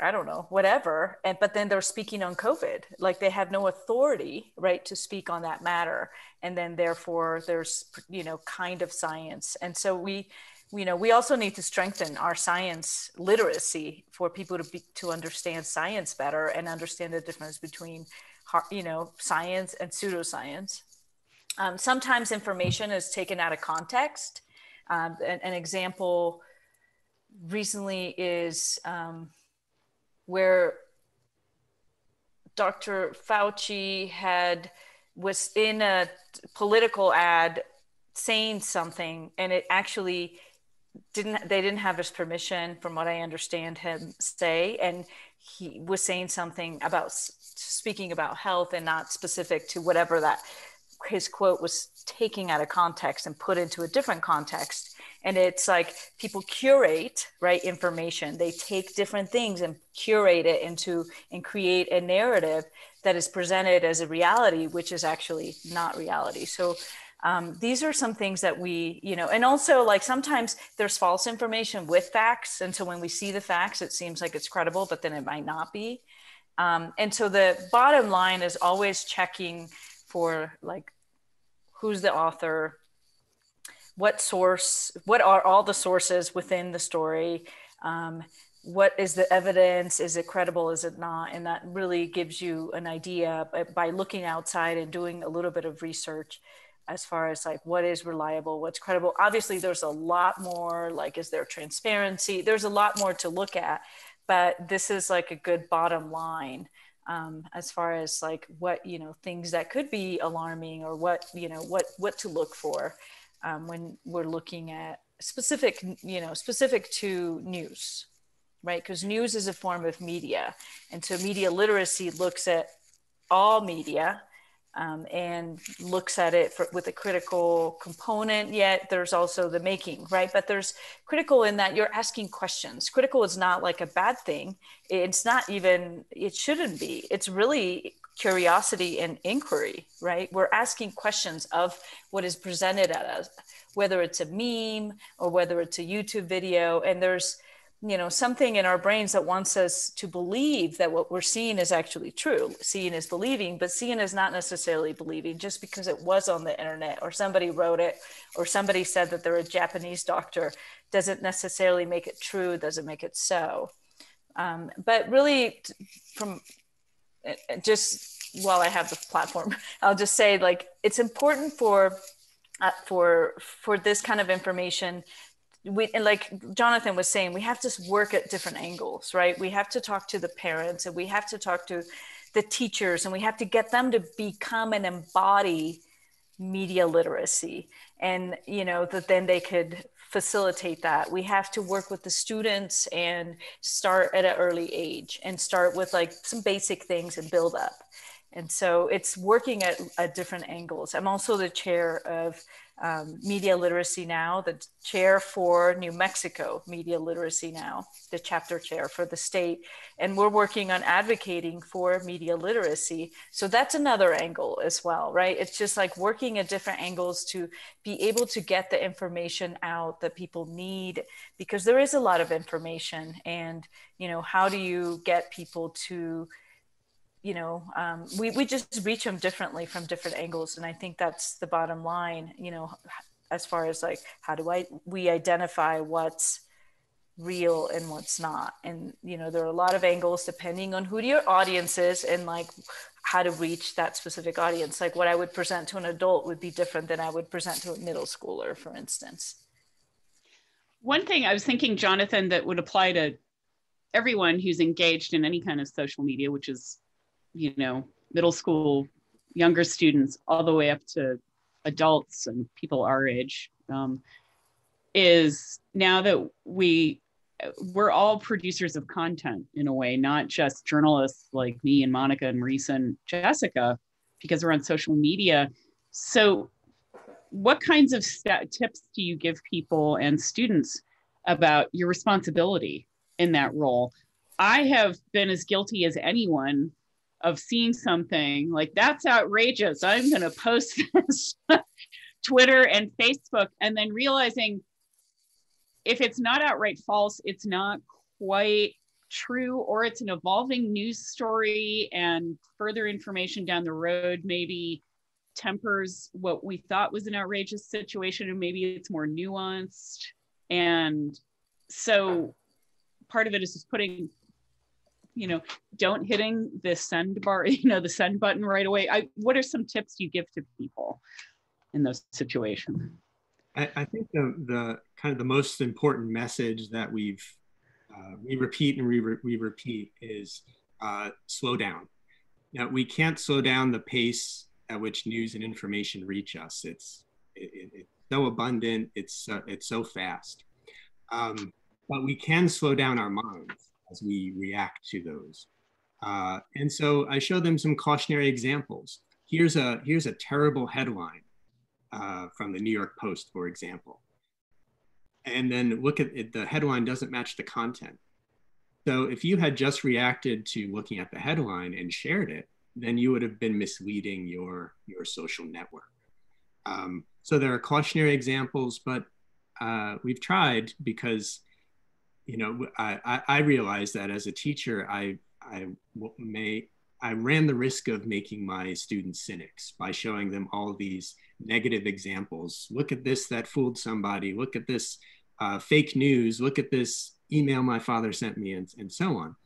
I don't know, whatever. And but then they're speaking on COVID, like they have no authority, right, to speak on that matter. And then therefore there's you know kind of science. And so we, you know, we also need to strengthen our science literacy for people to be to understand science better and understand the difference between, you know, science and pseudoscience. Um, sometimes information is taken out of context. Um, an, an, example recently is. Um, where Dr. Fauci had was in a political ad saying something and it actually didn't they didn't have his permission from what i understand him say and he was saying something about speaking about health and not specific to whatever that his quote was taking out of context and put into a different context and it's like people curate right information. They take different things and curate it into and create a narrative that is presented as a reality which is actually not reality. So um, these are some things that we you know and also like sometimes there's false information with facts. And so when we see the facts it seems like it's credible but then it might not be. Um, and so the bottom line is always checking for like who's the author what source, what are all the sources within the story? Um, what is the evidence? Is it credible? Is it not? And that really gives you an idea by, looking outside and doing a little bit of research as far as like what is reliable, what's credible. Obviously, there's a lot more, like, is there transparency? There's a lot more to look at, but this is like a good bottom line. Um, as far as like what you know things that could be alarming or what you know what what to look for um, when we're looking at specific, you know, specific to news, right? Because news is a form of media. And so media literacy looks at all media um, and looks at it for, with a critical component. Yet there's also the making right? But there's critical in that you're asking questions. Critical is not like a bad thing. It's not even it shouldn't be. It's really curiosity and inquiry, right? We're asking questions of what is presented at us, whether it's a meme or whether it's a YouTube video. And there's, you know, something in our brains that wants us to believe that what we're seeing is actually true. Seeing is believing, but seeing is not necessarily believing just because it was on the internet or somebody wrote it or somebody said that they're a Japanese doctor doesn't necessarily make it true, doesn't make it so. Um, but really, from just while I have the platform, I'll just say like it's important for uh, for for this kind of information. We and like Jonathan was saying, we have to work at different angles, right? We have to talk to the parents, and we have to talk to the teachers, and we have to get them to become and embody media literacy, and you know that then they could facilitate that. We have to work with the students and start at an early age and start with like some basic things and build up. And so it's working at, at different angles. I'm also the chair of um, Media Literacy Now, the chair for New Mexico Media Literacy Now, the chapter chair for the state. And we're working on advocating for media literacy. So that's another angle as well, right? It's just like working at different angles to be able to get the information out that people need because there is a lot of information. And, you know, how do you get people to you know um, we, we just reach them differently from different angles and i think that's the bottom line you know as far as like how do i we identify what's real and what's not and you know there are a lot of angles depending on who your audience is and like how to reach that specific audience. Like what I would present to an adult would be different than I would present to a middle schooler, for instance. One thing I was thinking, Jonathan, that would apply to everyone who's engaged in any kind of social media, which is, you know, middle school, younger students, all the way up to adults and people our age, um, is now that we we're all producers of content in a way, not just journalists like me and Monica and Marisa and Jessica, because we're on social media. So, what kinds of st- tips do you give people and students about your responsibility in that role? I have been as guilty as anyone of seeing something like that's outrageous. I'm going to post this Twitter and Facebook, and then realizing if it's not outright false, it's not quite true, or it's an evolving news story, and further information down the road maybe tempers what we thought was an outrageous situation, and maybe it's more nuanced. And so part of it is just putting you know don't hitting the send bar you know the send button right away I, what are some tips you give to people in those situations I, I think the, the kind of the most important message that we've uh, we repeat and we, re- we repeat is uh, slow down. Now we can't slow down the pace at which news and information reach us. It's it, it, it's so abundant. It's uh, it's so fast. Um, but we can slow down our minds as we react to those. Uh, and so I show them some cautionary examples. Here's a here's a terrible headline uh, from the New York Post, for example. And then look at it, the headline doesn't match the content. So if you had just reacted to looking at the headline and shared it, then you would have been misleading your, your social network. Um, so there are cautionary examples, but uh, we've tried because, you know, I, I, I realize that as a teacher, I, I may I ran the risk of making my students cynics by showing them all these negative examples. Look at this that fooled somebody. Look at this uh, fake news. Look at this email my father sent me, and, and so on.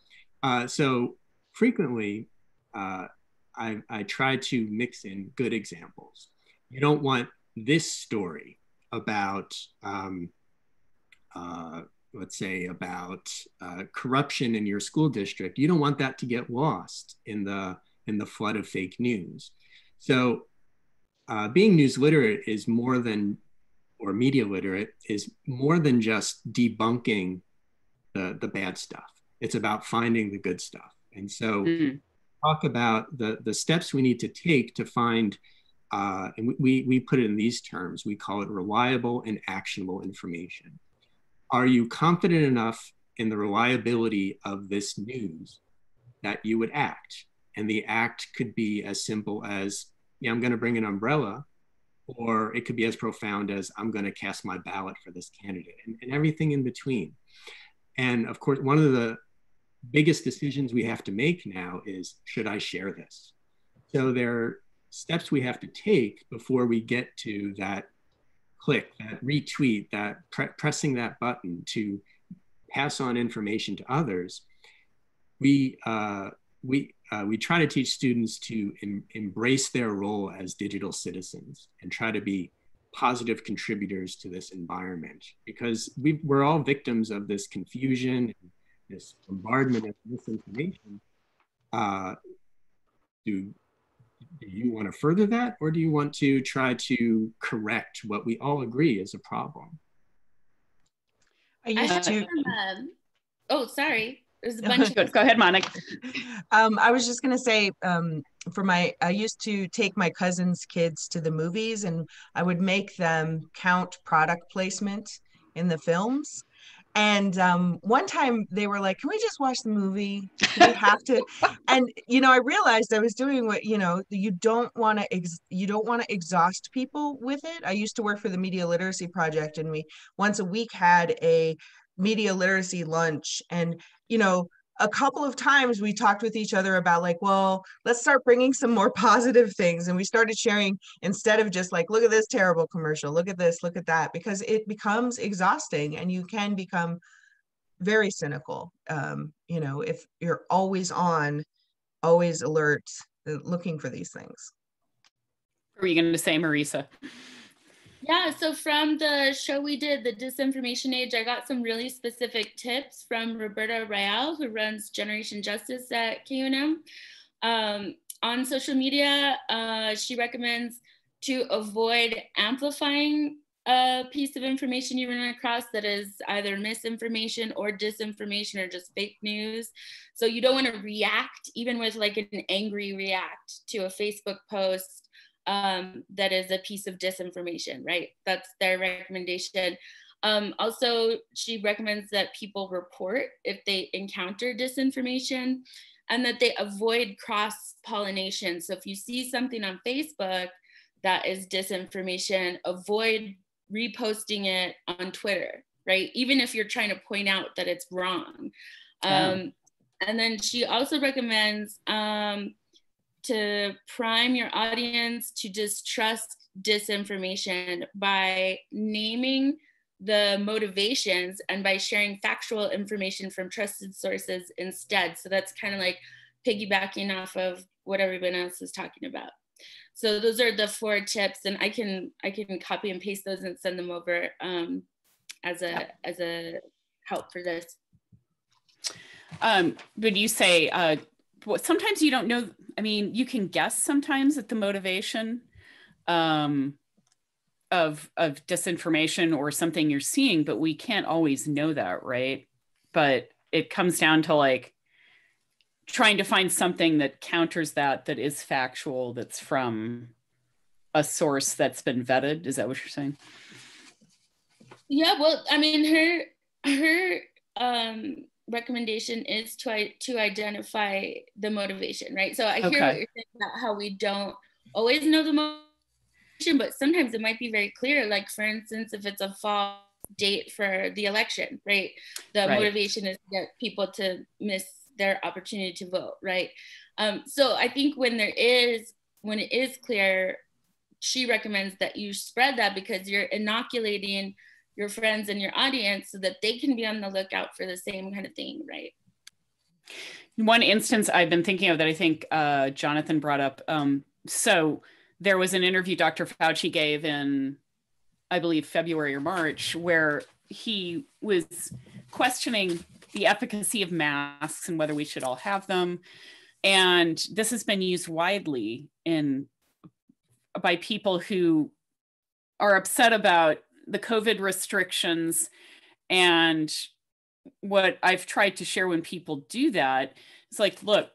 Uh, so frequently, uh, I, I try to mix in good examples. You don't want this story about um, uh, let's say about uh, corruption in your school district you don't want that to get lost in the in the flood of fake news. So uh, being news literate is more than or media literate is more than just debunking the the bad stuff. It's about finding the good stuff. And so mm. talk about the the steps we need to take to find uh, and we, we put it in these terms. We call it reliable and actionable information are you confident enough in the reliability of this news that you would act? And the act could be as simple as, yeah, I'm going to bring an umbrella, or it could be as profound as, I'm going to cast my ballot for this candidate, and, and everything in between. And of course, one of the biggest decisions we have to make now is, should I share this? So there are steps we have to take before we get to that click, that retweet, that pre- pressing that button to pass on information to others, we uh, we uh, we try to teach students to em- embrace their role as digital citizens and try to be positive contributors to this environment because we we're all victims of this confusion this bombardment of misinformation. Uh, do do you want to further that or do you want to try to correct what we all agree is a problem? I used to um, oh sorry. There's a bunch of go ahead monica. Um, i was just going to say um, for my i used to take my cousin's kids to the movies and i would make them count product placement in the films and um, one time they were like, "Can we just watch the movie? We have to?" and you know, I realized I was doing what you know. You don't want to ex- you don't want to exhaust people with it. I used to work for the Media Literacy Project, and we once a week had a media literacy lunch, and you know, a couple of times we talked with each other about like well let's start bringing some more positive things and we started sharing instead of just like look at this terrible commercial look at this look at that because it becomes exhausting and you can become very cynical um, you know if you're always on always alert uh, looking for these things. Were you going to say, Marisa? Yeah, so from the show we did, The Disinformation Age, I got some really specific tips from Roberta Rael, who runs Generation Justice at KUNM. Um, on social media, uh, she recommends to avoid amplifying a piece of information you run across that is either misinformation or disinformation or just fake news. So you don't want to react, even with like an angry react to a Facebook post um, that is a piece of disinformation, right? That's their recommendation. Um, also, she recommends that people report if they encounter disinformation and that they avoid cross pollination. So if you see something on Facebook that is disinformation, avoid reposting it on Twitter, right? Even if you're trying to point out that it's wrong. Um, and then she also recommends um, to prime your audience to distrust disinformation by naming the motivations and by sharing factual information from trusted sources instead. So that's kind of like piggybacking off of what everyone else is talking about. So those are the four tips, and I can I can copy and paste those and send them over um, as a as a help for this. Um, would you say uh, sometimes you don't know? I mean, you can guess sometimes at the motivation um, of of disinformation or something you're seeing, but we can't always know that, right? But it comes down to like trying to find something that counters that that is factual that's from a source that's been vetted is that what you're saying yeah well i mean her her um recommendation is to to identify the motivation right so i hear what you're saying about how we don't always know the motivation but sometimes it might be very clear like for instance if it's a fall date for the election right the right. motivation is to get people to miss their opportunity to vote, right? Um, so I think when there is, when it is clear, she recommends that you spread that because you're inoculating your friends and your audience so that they can be on the lookout for the same kind of thing, right? One instance I've been thinking of that I think uh, Jonathan brought up. Um, so there was an interview Dr. Fauci gave in, I believe, February or March, where he was questioning the efficacy of masks and whether we should all have them. And this has been used widely in by people who are upset about the COVID restrictions. And what I've tried to share when people do that is like, look,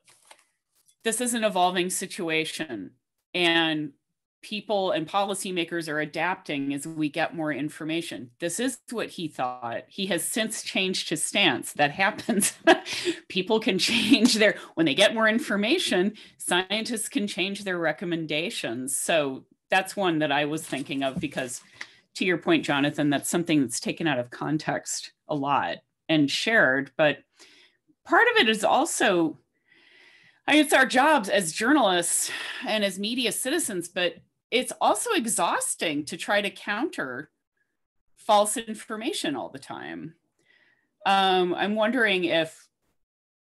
this is an evolving situation. And people and policymakers are adapting as we get more information. This is what he thought. He has since changed his stance. That happens. people can change their, when they get more information, scientists can change their recommendations. So that's one that I was thinking of because, to your point, Jonathan, that's something that's taken out of context a lot and shared. But part of it is also I mean, it's our jobs as journalists and as media citizens, but it's also exhausting to try to counter false information all the time. Um, I'm wondering if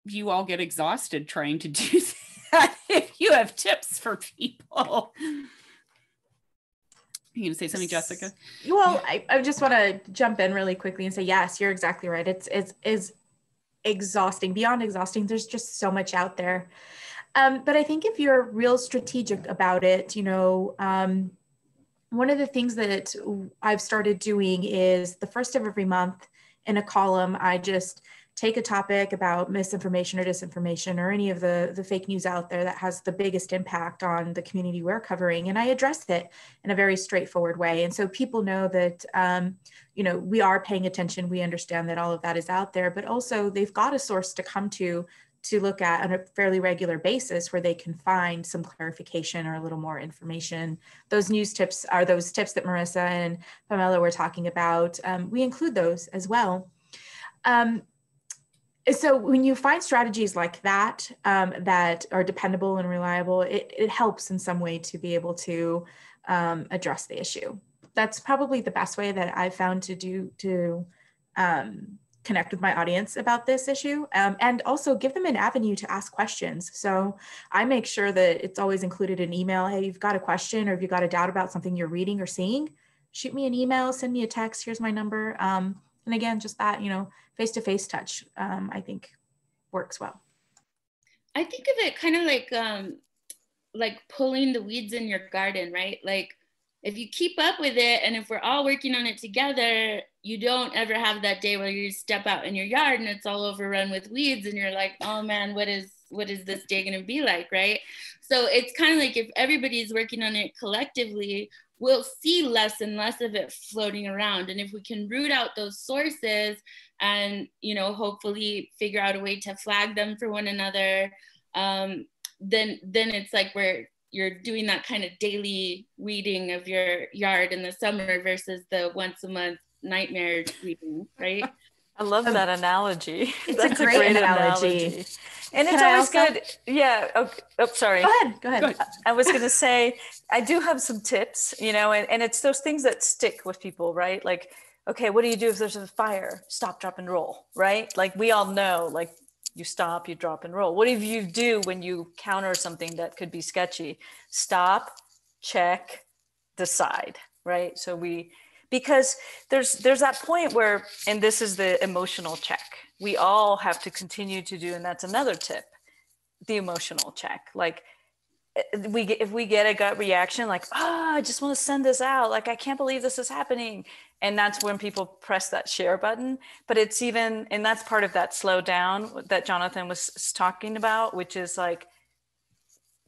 you all get exhausted trying to do that. if you have tips for people. You gonna say something, Jessica? Well, I, I just want to jump in really quickly and say, yes, you're exactly right. It's it's is exhausting, beyond exhausting. There's just so much out there. Um, but I think if you're real strategic about it, you know, um, one of the things that I've started doing is the first of every month in a column, I just take a topic about misinformation or disinformation or any of the, the fake news out there that has the biggest impact on the community we're covering. And I address it in a very straightforward way. And so people know that, um, you know, we are paying attention. We understand that all of that is out there, but also they've got a source to come to to look at on a fairly regular basis where they can find some clarification or a little more information. Those news tips are those tips that Marisa and Pamela were talking about. Um, we include those as well. Um, so when you find strategies like that um, that are dependable and reliable, it, it helps in some way to be able to um, address the issue. That's probably the best way that I've found to do to um, connect with my audience about this issue um, and also give them an avenue to ask questions. So I make sure that it's always included in email. Hey, you've got a question or if you've got a doubt about something you're reading or seeing, shoot me an email, send me a text. Here's my number. Um, and again, just that, you know, face to face touch, um, I think works well. I think of it kind of like um, like pulling the weeds in your garden, right? Like if you keep up with it and if we're all working on it together, you don't ever have that day where you step out in your yard and it's all overrun with weeds and you're like, oh man, what is what is this day gonna be like, right? So it's kind of like if everybody's working on it collectively, we'll see less and less of it floating around. And if we can root out those sources and you know hopefully figure out a way to flag them for one another, um, then then it's like we're you're doing that kind of daily weeding of your yard in the summer versus the once a month nightmare weeding, right? I love that analogy. It's That's a great, a great analogy. analogy. And it's Can always also... good. Yeah. Oh, oh, sorry. Go ahead. Go ahead. Go ahead. I was going to say, I do have some tips, you know, and, and it's those things that stick with people, right? Like, okay, what do you do if there's a fire? Stop, drop, and roll, right? Like, we all know, like, you stop, you drop and roll. What do you do when you counter something that could be sketchy? Stop, check, decide, right? So we because there's there's that point where and this is the emotional check. We all have to continue to do and that's another tip. The emotional check. Like eh, we if we get a gut reaction like oh i just want to send this out like i can't believe this is happening and that's when people press that share button. But it's even and that's part of that slow down that jonathan was talking about which is like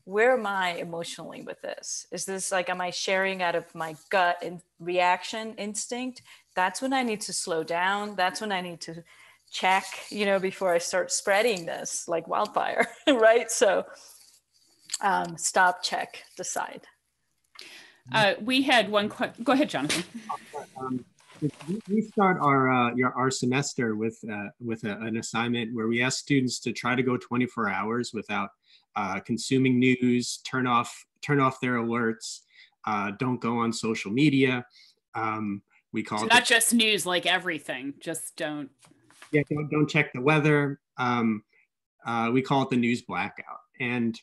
where am i emotionally with this? Is this like am i sharing out of my gut and reaction instinct? That's when i need to slow down. That's when i need to check you know before i start spreading this like wildfire right? So um, stop check decide uh, we had one. Question. Go ahead, Jonathan. Um, we start our uh, your, our semester with uh, with a, an assignment where we ask students to try to go 24 hours without uh, consuming news, turn off turn off their alerts, uh, don't go on social media. Um, we call so it not just news, like everything. Just don't. Yeah, don't, don't check the weather. Um, uh, we call it the news blackout. And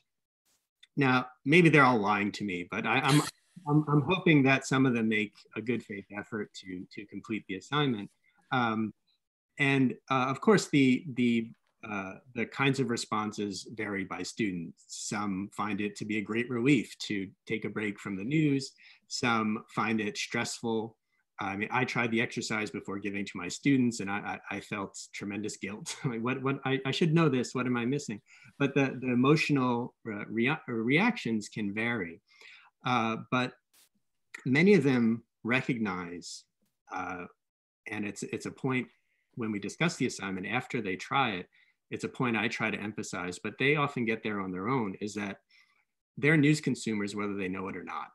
now maybe they're all lying to me, but I, I'm I'm, I'm hoping that some of them make a good faith effort to, to complete the assignment. Um, and uh, of course, the, the, uh, the kinds of responses vary by students. Some find it to be a great relief to take a break from the news. Some find it stressful. I mean, I tried the exercise before giving to my students, and I, I, I felt tremendous guilt. like, what, what? I, I, should know this. What am I missing? But the, the emotional uh, rea reactions can vary. Uh, but many of them recognize, uh, and it's, it's a point when we discuss the assignment after they try it, it's a point I try to emphasize, but they often get there on their own, is that they're news consumers whether they know it or not.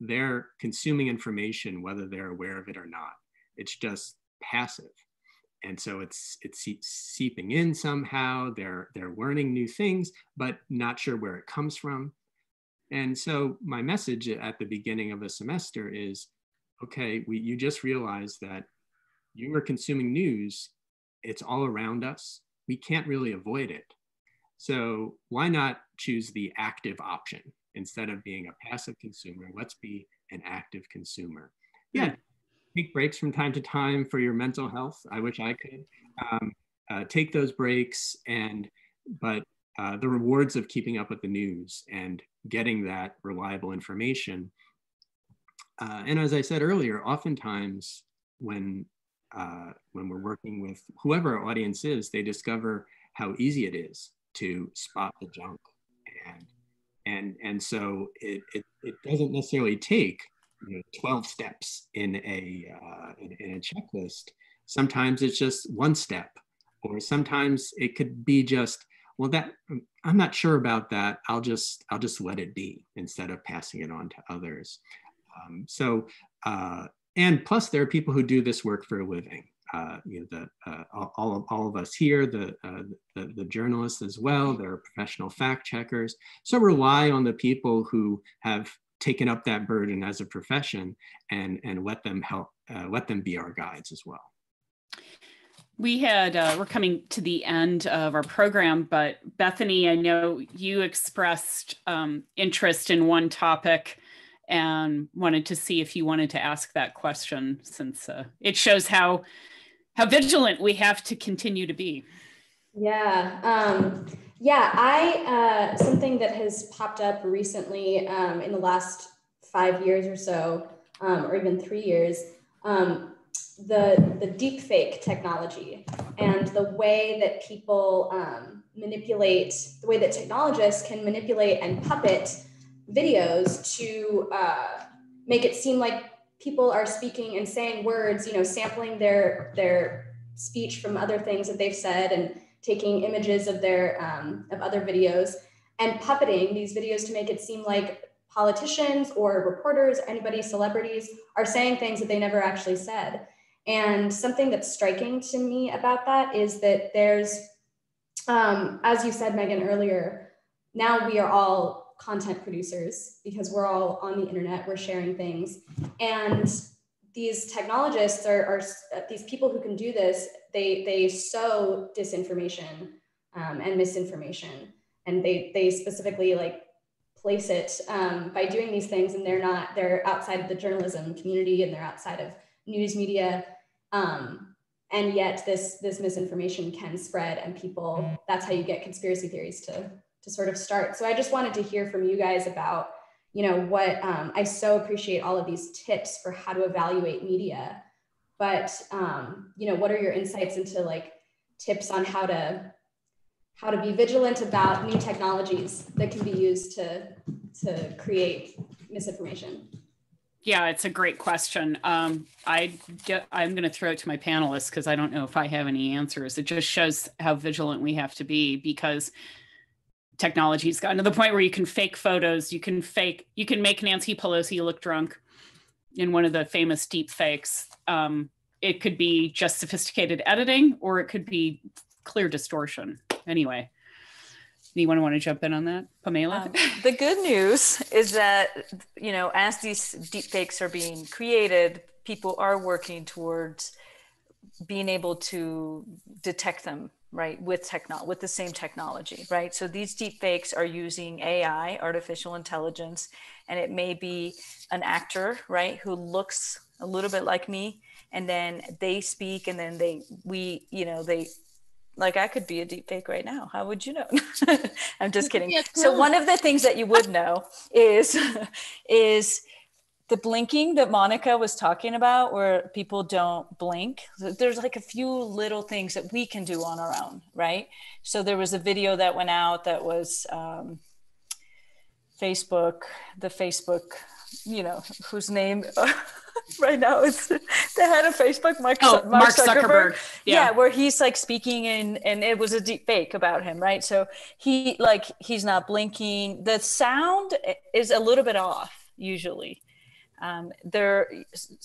They're consuming information whether they're aware of it or not. It's just passive. And so it's it's seeping in somehow. They're they're learning new things, but not sure where it comes from. And so my message at the beginning of a semester is, okay, we, you just realized that you are consuming news. It's all around us. We can't really avoid it. So why not choose the active option instead of being a passive consumer? Let's be an active consumer. Yeah, take breaks from time to time for your mental health. I wish I could um, uh, take those breaks and, but uh, the rewards of keeping up with the news and getting that reliable information. Uh, and as I said earlier, oftentimes when uh, when we're working with whoever our audience is, they discover how easy it is to spot the junk, and and and so it it, it doesn't necessarily take you know, 12 steps in a uh, in, in a checklist. Sometimes it's just one step, or sometimes it could be just well that i'm not sure about that. I'll just i'll just let it be instead of passing it on to others. Um, so uh, and plus there are people who do this work for a living. Uh, you know the uh, all, of, all of us here the, uh, the, the journalists as well they're professional fact checkers. So rely on the people who have taken up that burden as a profession and and let them help uh, let them be our guides as well We had, uh, we're coming to the end of our program, but Bethany, I know you expressed um, interest in one topic and wanted to see if you wanted to ask that question since uh, it shows how how vigilant we have to continue to be. Yeah, um, yeah. I uh, something that has popped up recently um, in the last five years or so, um, or even three years, um, the the deep fake technology and the way that people um, manipulate, the way that technologists can manipulate and puppet videos to uh, make it seem like people are speaking and saying words, you know, sampling their their speech from other things that they've said and taking images of their um, of other videos and puppeting these videos to make it seem like politicians or reporters, anybody, celebrities are saying things that they never actually said. And something that's striking to me about that is that there's, um, as you said, Megan, earlier, now we are all content producers because we're all on the internet, we're sharing things. And these technologists are, are these people who can do this, they, they sow disinformation um, and misinformation. And they, they specifically like place it um, by doing these things and they're not, they're outside of the journalism community and they're outside of news media. Um, and yet this, this misinformation can spread and people, that's how you get conspiracy theories to, to sort of start. So I just wanted to hear from you guys about you know what um, i so appreciate all of these tips for how to evaluate media but um, you know what are your insights into like tips on how to how to be vigilant about new technologies that can be used to to create misinformation yeah it's a great question um, i get, i'm going to throw it to my panelists because i don't know if i have any answers it just shows how vigilant we have to be because technology's gotten to the point where you can fake photos, you can fake, you can make Nancy Pelosi look drunk in one of the famous deep fakes. Um, it could be just sophisticated editing or it could be clear distortion. Anyway, anyone want to jump in on that? Pamela? Um, the good news is that, you know, as these deep fakes are being created, people are working towards being able to detect them right with techno with the same technology right so these deep fakes are using ai artificial intelligence and it may be an actor right who looks a little bit like me and then they speak and then they we you know they like I could be a deep fake right now. How would you know? I'm just kidding. So one of the things that you would know is is the blinking that Monica was talking about, where people don't blink, there's like a few little things that we can do on our own, right? So there was a video that went out that was um, Facebook, the Facebook, you know, whose name right now is the head of Facebook, Mark, oh, Mark, Zuckerberg. Zuckerberg. Yeah. yeah. where he's like speaking and and it was a deep fake about him, right? So he like he's not blinking. The sound is a little bit off usually um, there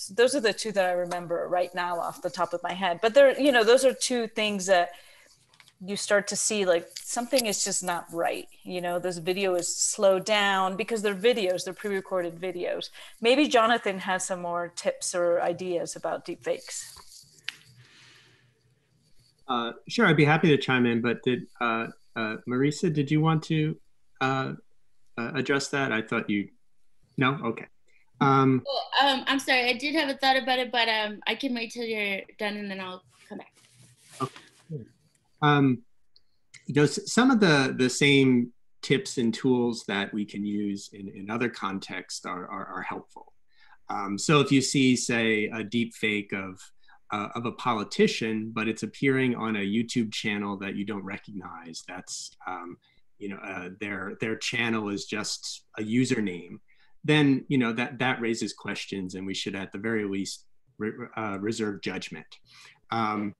those are the two that i remember right now off the top of my head but there you know those are two things that you start to see like something is just not right you know this video is slowed down because they're videos they're pre-recorded videos maybe jonathan has some more tips or ideas about deepfakes uh, sure i'd be happy to chime in but did uh, uh, marisa did you want to uh, uh, address that i thought you no okay um, well, um, I'm sorry, I did have a thought about it, but um, I can wait till you're done and then I'll come back. Okay. Um, you know, some of the the same tips and tools that we can use in, in other contexts are, are, are helpful. Um, so if you see, say, a deep fake of uh, of a politician, but it's appearing on a YouTube channel that you don't recognize, that's um, you know uh, their their channel is just a username then you know that that raises questions, and we should at the very least re uh, reserve judgment. Um,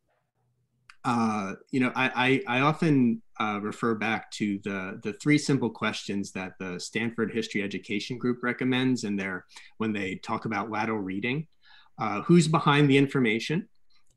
uh, you know, I, I, I often uh, refer back to the the three simple questions that the Stanford History Education Group recommends, and their when they talk about lateral reading. Uh, who's behind the information?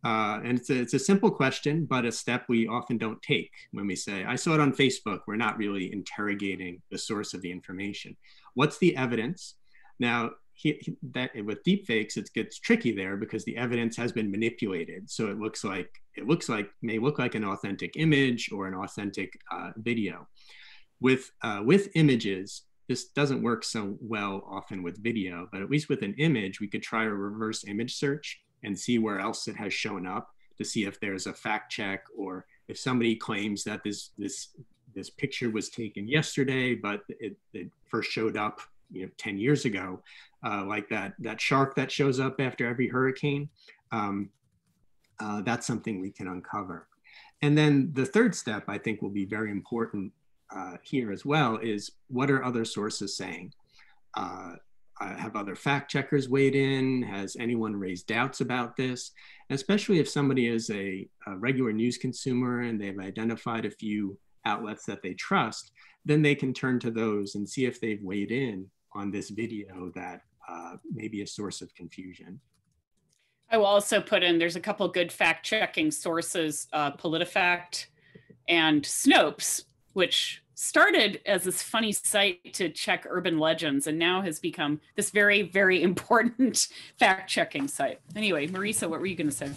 Uh, and it's a, it's a simple question, but a step we often don't take when we say, I saw it on Facebook. We're not really interrogating the source of the information. What's the evidence? Now, he, that with deepfakes, it gets tricky there because the evidence has been manipulated. So it looks like it looks like may look like an authentic image or an authentic uh, video. With uh, with images, this doesn't work so well often with video, but at least with an image, we could try a reverse image search and see where else it has shown up to see if there's a fact check or if somebody claims that this this this picture was taken yesterday, but it, it first showed up you know 10 years ago uh, like that that shark that shows up after every hurricane um, uh, that's something we can uncover. And then the third step i think will be very important uh, here as well is what are other sources saying? Uh, have other fact checkers weighed in? Has anyone raised doubts about this? Especially if somebody is a, a regular news consumer and they've identified a few outlets that they trust then they can turn to those and see if they've weighed in on this video that uh, may a source of confusion. I will also put in, there's a couple good fact checking sources, uh, PolitiFact and Snopes, which started as this funny site to check urban legends and now has become this very, very important fact checking site. Anyway, Marisa, what were you going to say?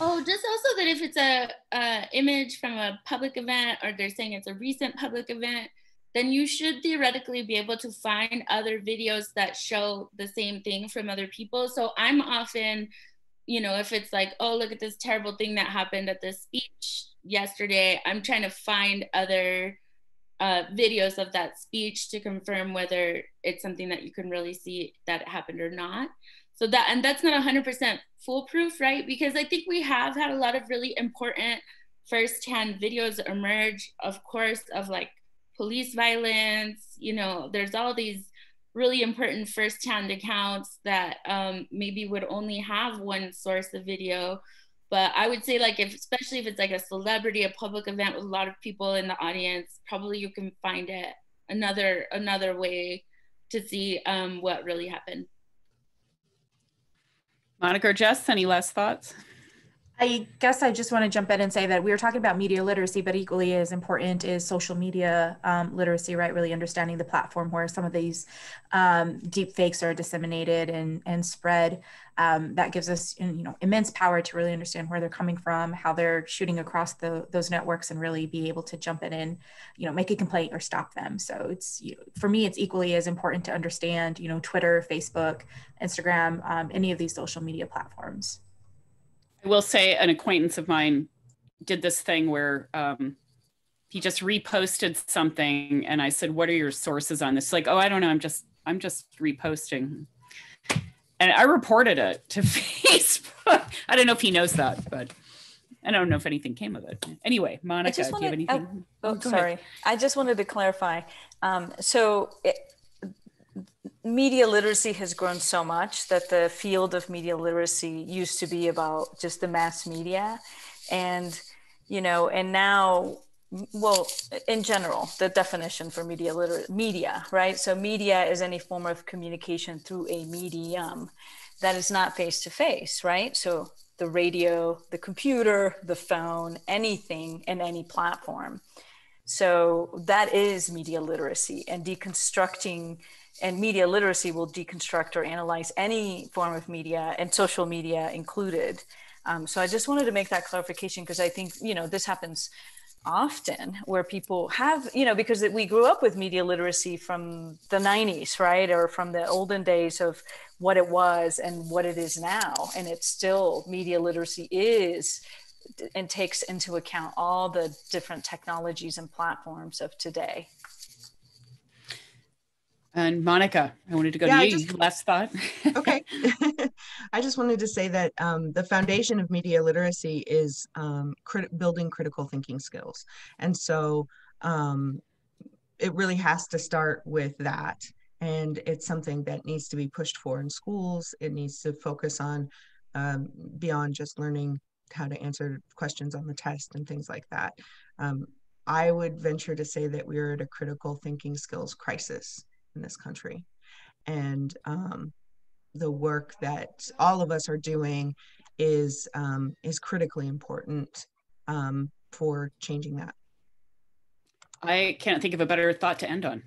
Oh, just also that if it's a, a image from a public event or they're saying it's a recent public event, then you should theoretically be able to find other videos that show the same thing from other people. So I'm often, you know, if it's like, oh, look at this terrible thing that happened at this speech yesterday, I'm trying to find other uh, videos of that speech to confirm whether it's something that you can really see that it happened or not. So that, and that's not 100% foolproof, right? Because I think we have had a lot of really important firsthand videos emerge, of course, of like police violence. You know, there's all these really important firsthand accounts that um, maybe would only have one source of video. But I would say, like, if especially if it's like a celebrity, a public event with a lot of people in the audience, probably you can find it another another way to see um, what really happened. Monica or Jess, any last thoughts? I guess I just want to jump in and say that we were talking about media literacy, but equally as important is social media um, literacy, right? Really understanding the platform where some of these um, deep fakes are disseminated and, and spread. Um, that gives us, you know, immense power to really understand where they're coming from, how they're shooting across the, those networks, and really be able to jump in and, you know, make a complaint or stop them. So it's, you know, for me, it's equally as important to understand, you know, Twitter, Facebook, Instagram, um, any of these social media platforms. I will say an acquaintance of mine did this thing where um, he just reposted something, and I said, "What are your sources on this?" Like, "Oh, I don't know. I'm just I'm just reposting." And I reported it to Facebook. I don't know if he knows that, but I don't know if anything came of it. Anyway, Monica, wanted, do you have anything? Oh, oh sorry. Ahead. I just wanted to clarify. Um, so it, media literacy has grown so much that the field of media literacy used to be about just the mass media. And you know and now well in general the definition for media liter- media right? So media is any form of communication through a medium that is not face to face right? So the radio the computer the phone anything in any platform. So that is media literacy and deconstructing and media literacy will deconstruct or analyze any form of media and social media included. Um, so I just wanted to make that clarification because I think you know this happens often where people have you know because we grew up with media literacy from the 90s right? Or from the olden days of what it was and what it is now. And it's still media literacy is and takes into account all the different technologies and platforms of today and Monica, I wanted to go yeah, to you. Just, Last thought. okay. I just wanted to say that um, the foundation of media literacy is um, crit- building critical thinking skills. And so um, it really has to start with that. And it's something that needs to be pushed for in schools. It needs to focus on um, beyond just learning how to answer questions on the test and things like that. Um, I would venture to say that we are at a critical thinking skills crisis in this country. And um, the work that all of us are doing is um, is critically important um, for changing that. I can't think of a better thought to end on.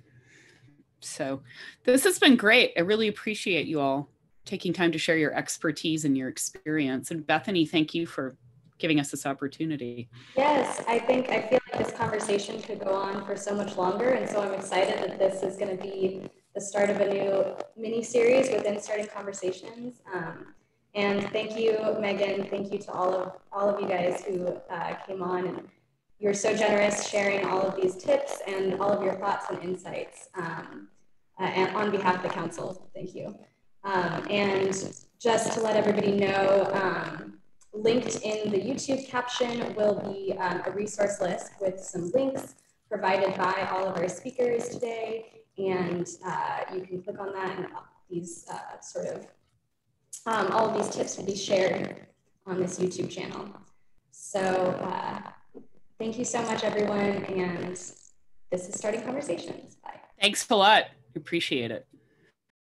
So this has been great. I really appreciate you all taking time to share your expertise and your experience. And Bethany, thank you for giving us this opportunity. Yes, I think I feel like this conversation could go on for so much longer. And so I'm excited that this is going to be the start of a new mini series within Starting Conversations. Um, and thank you, Megan. Thank you to all of all of you guys who uh, came on and you're so generous sharing all of these tips and all of your thoughts and insights um, uh, and on behalf of the council. Thank you. Um, and just to let everybody know, um, linked in the YouTube caption will be um, a resource list with some links provided by all of our speakers today. And uh, you can click on that and these uh, sort of, um, all of these tips will be shared on this YouTube channel. So uh, thank you so much, everyone. And this is Starting Conversations. Bye. Thanks a lot. Appreciate it.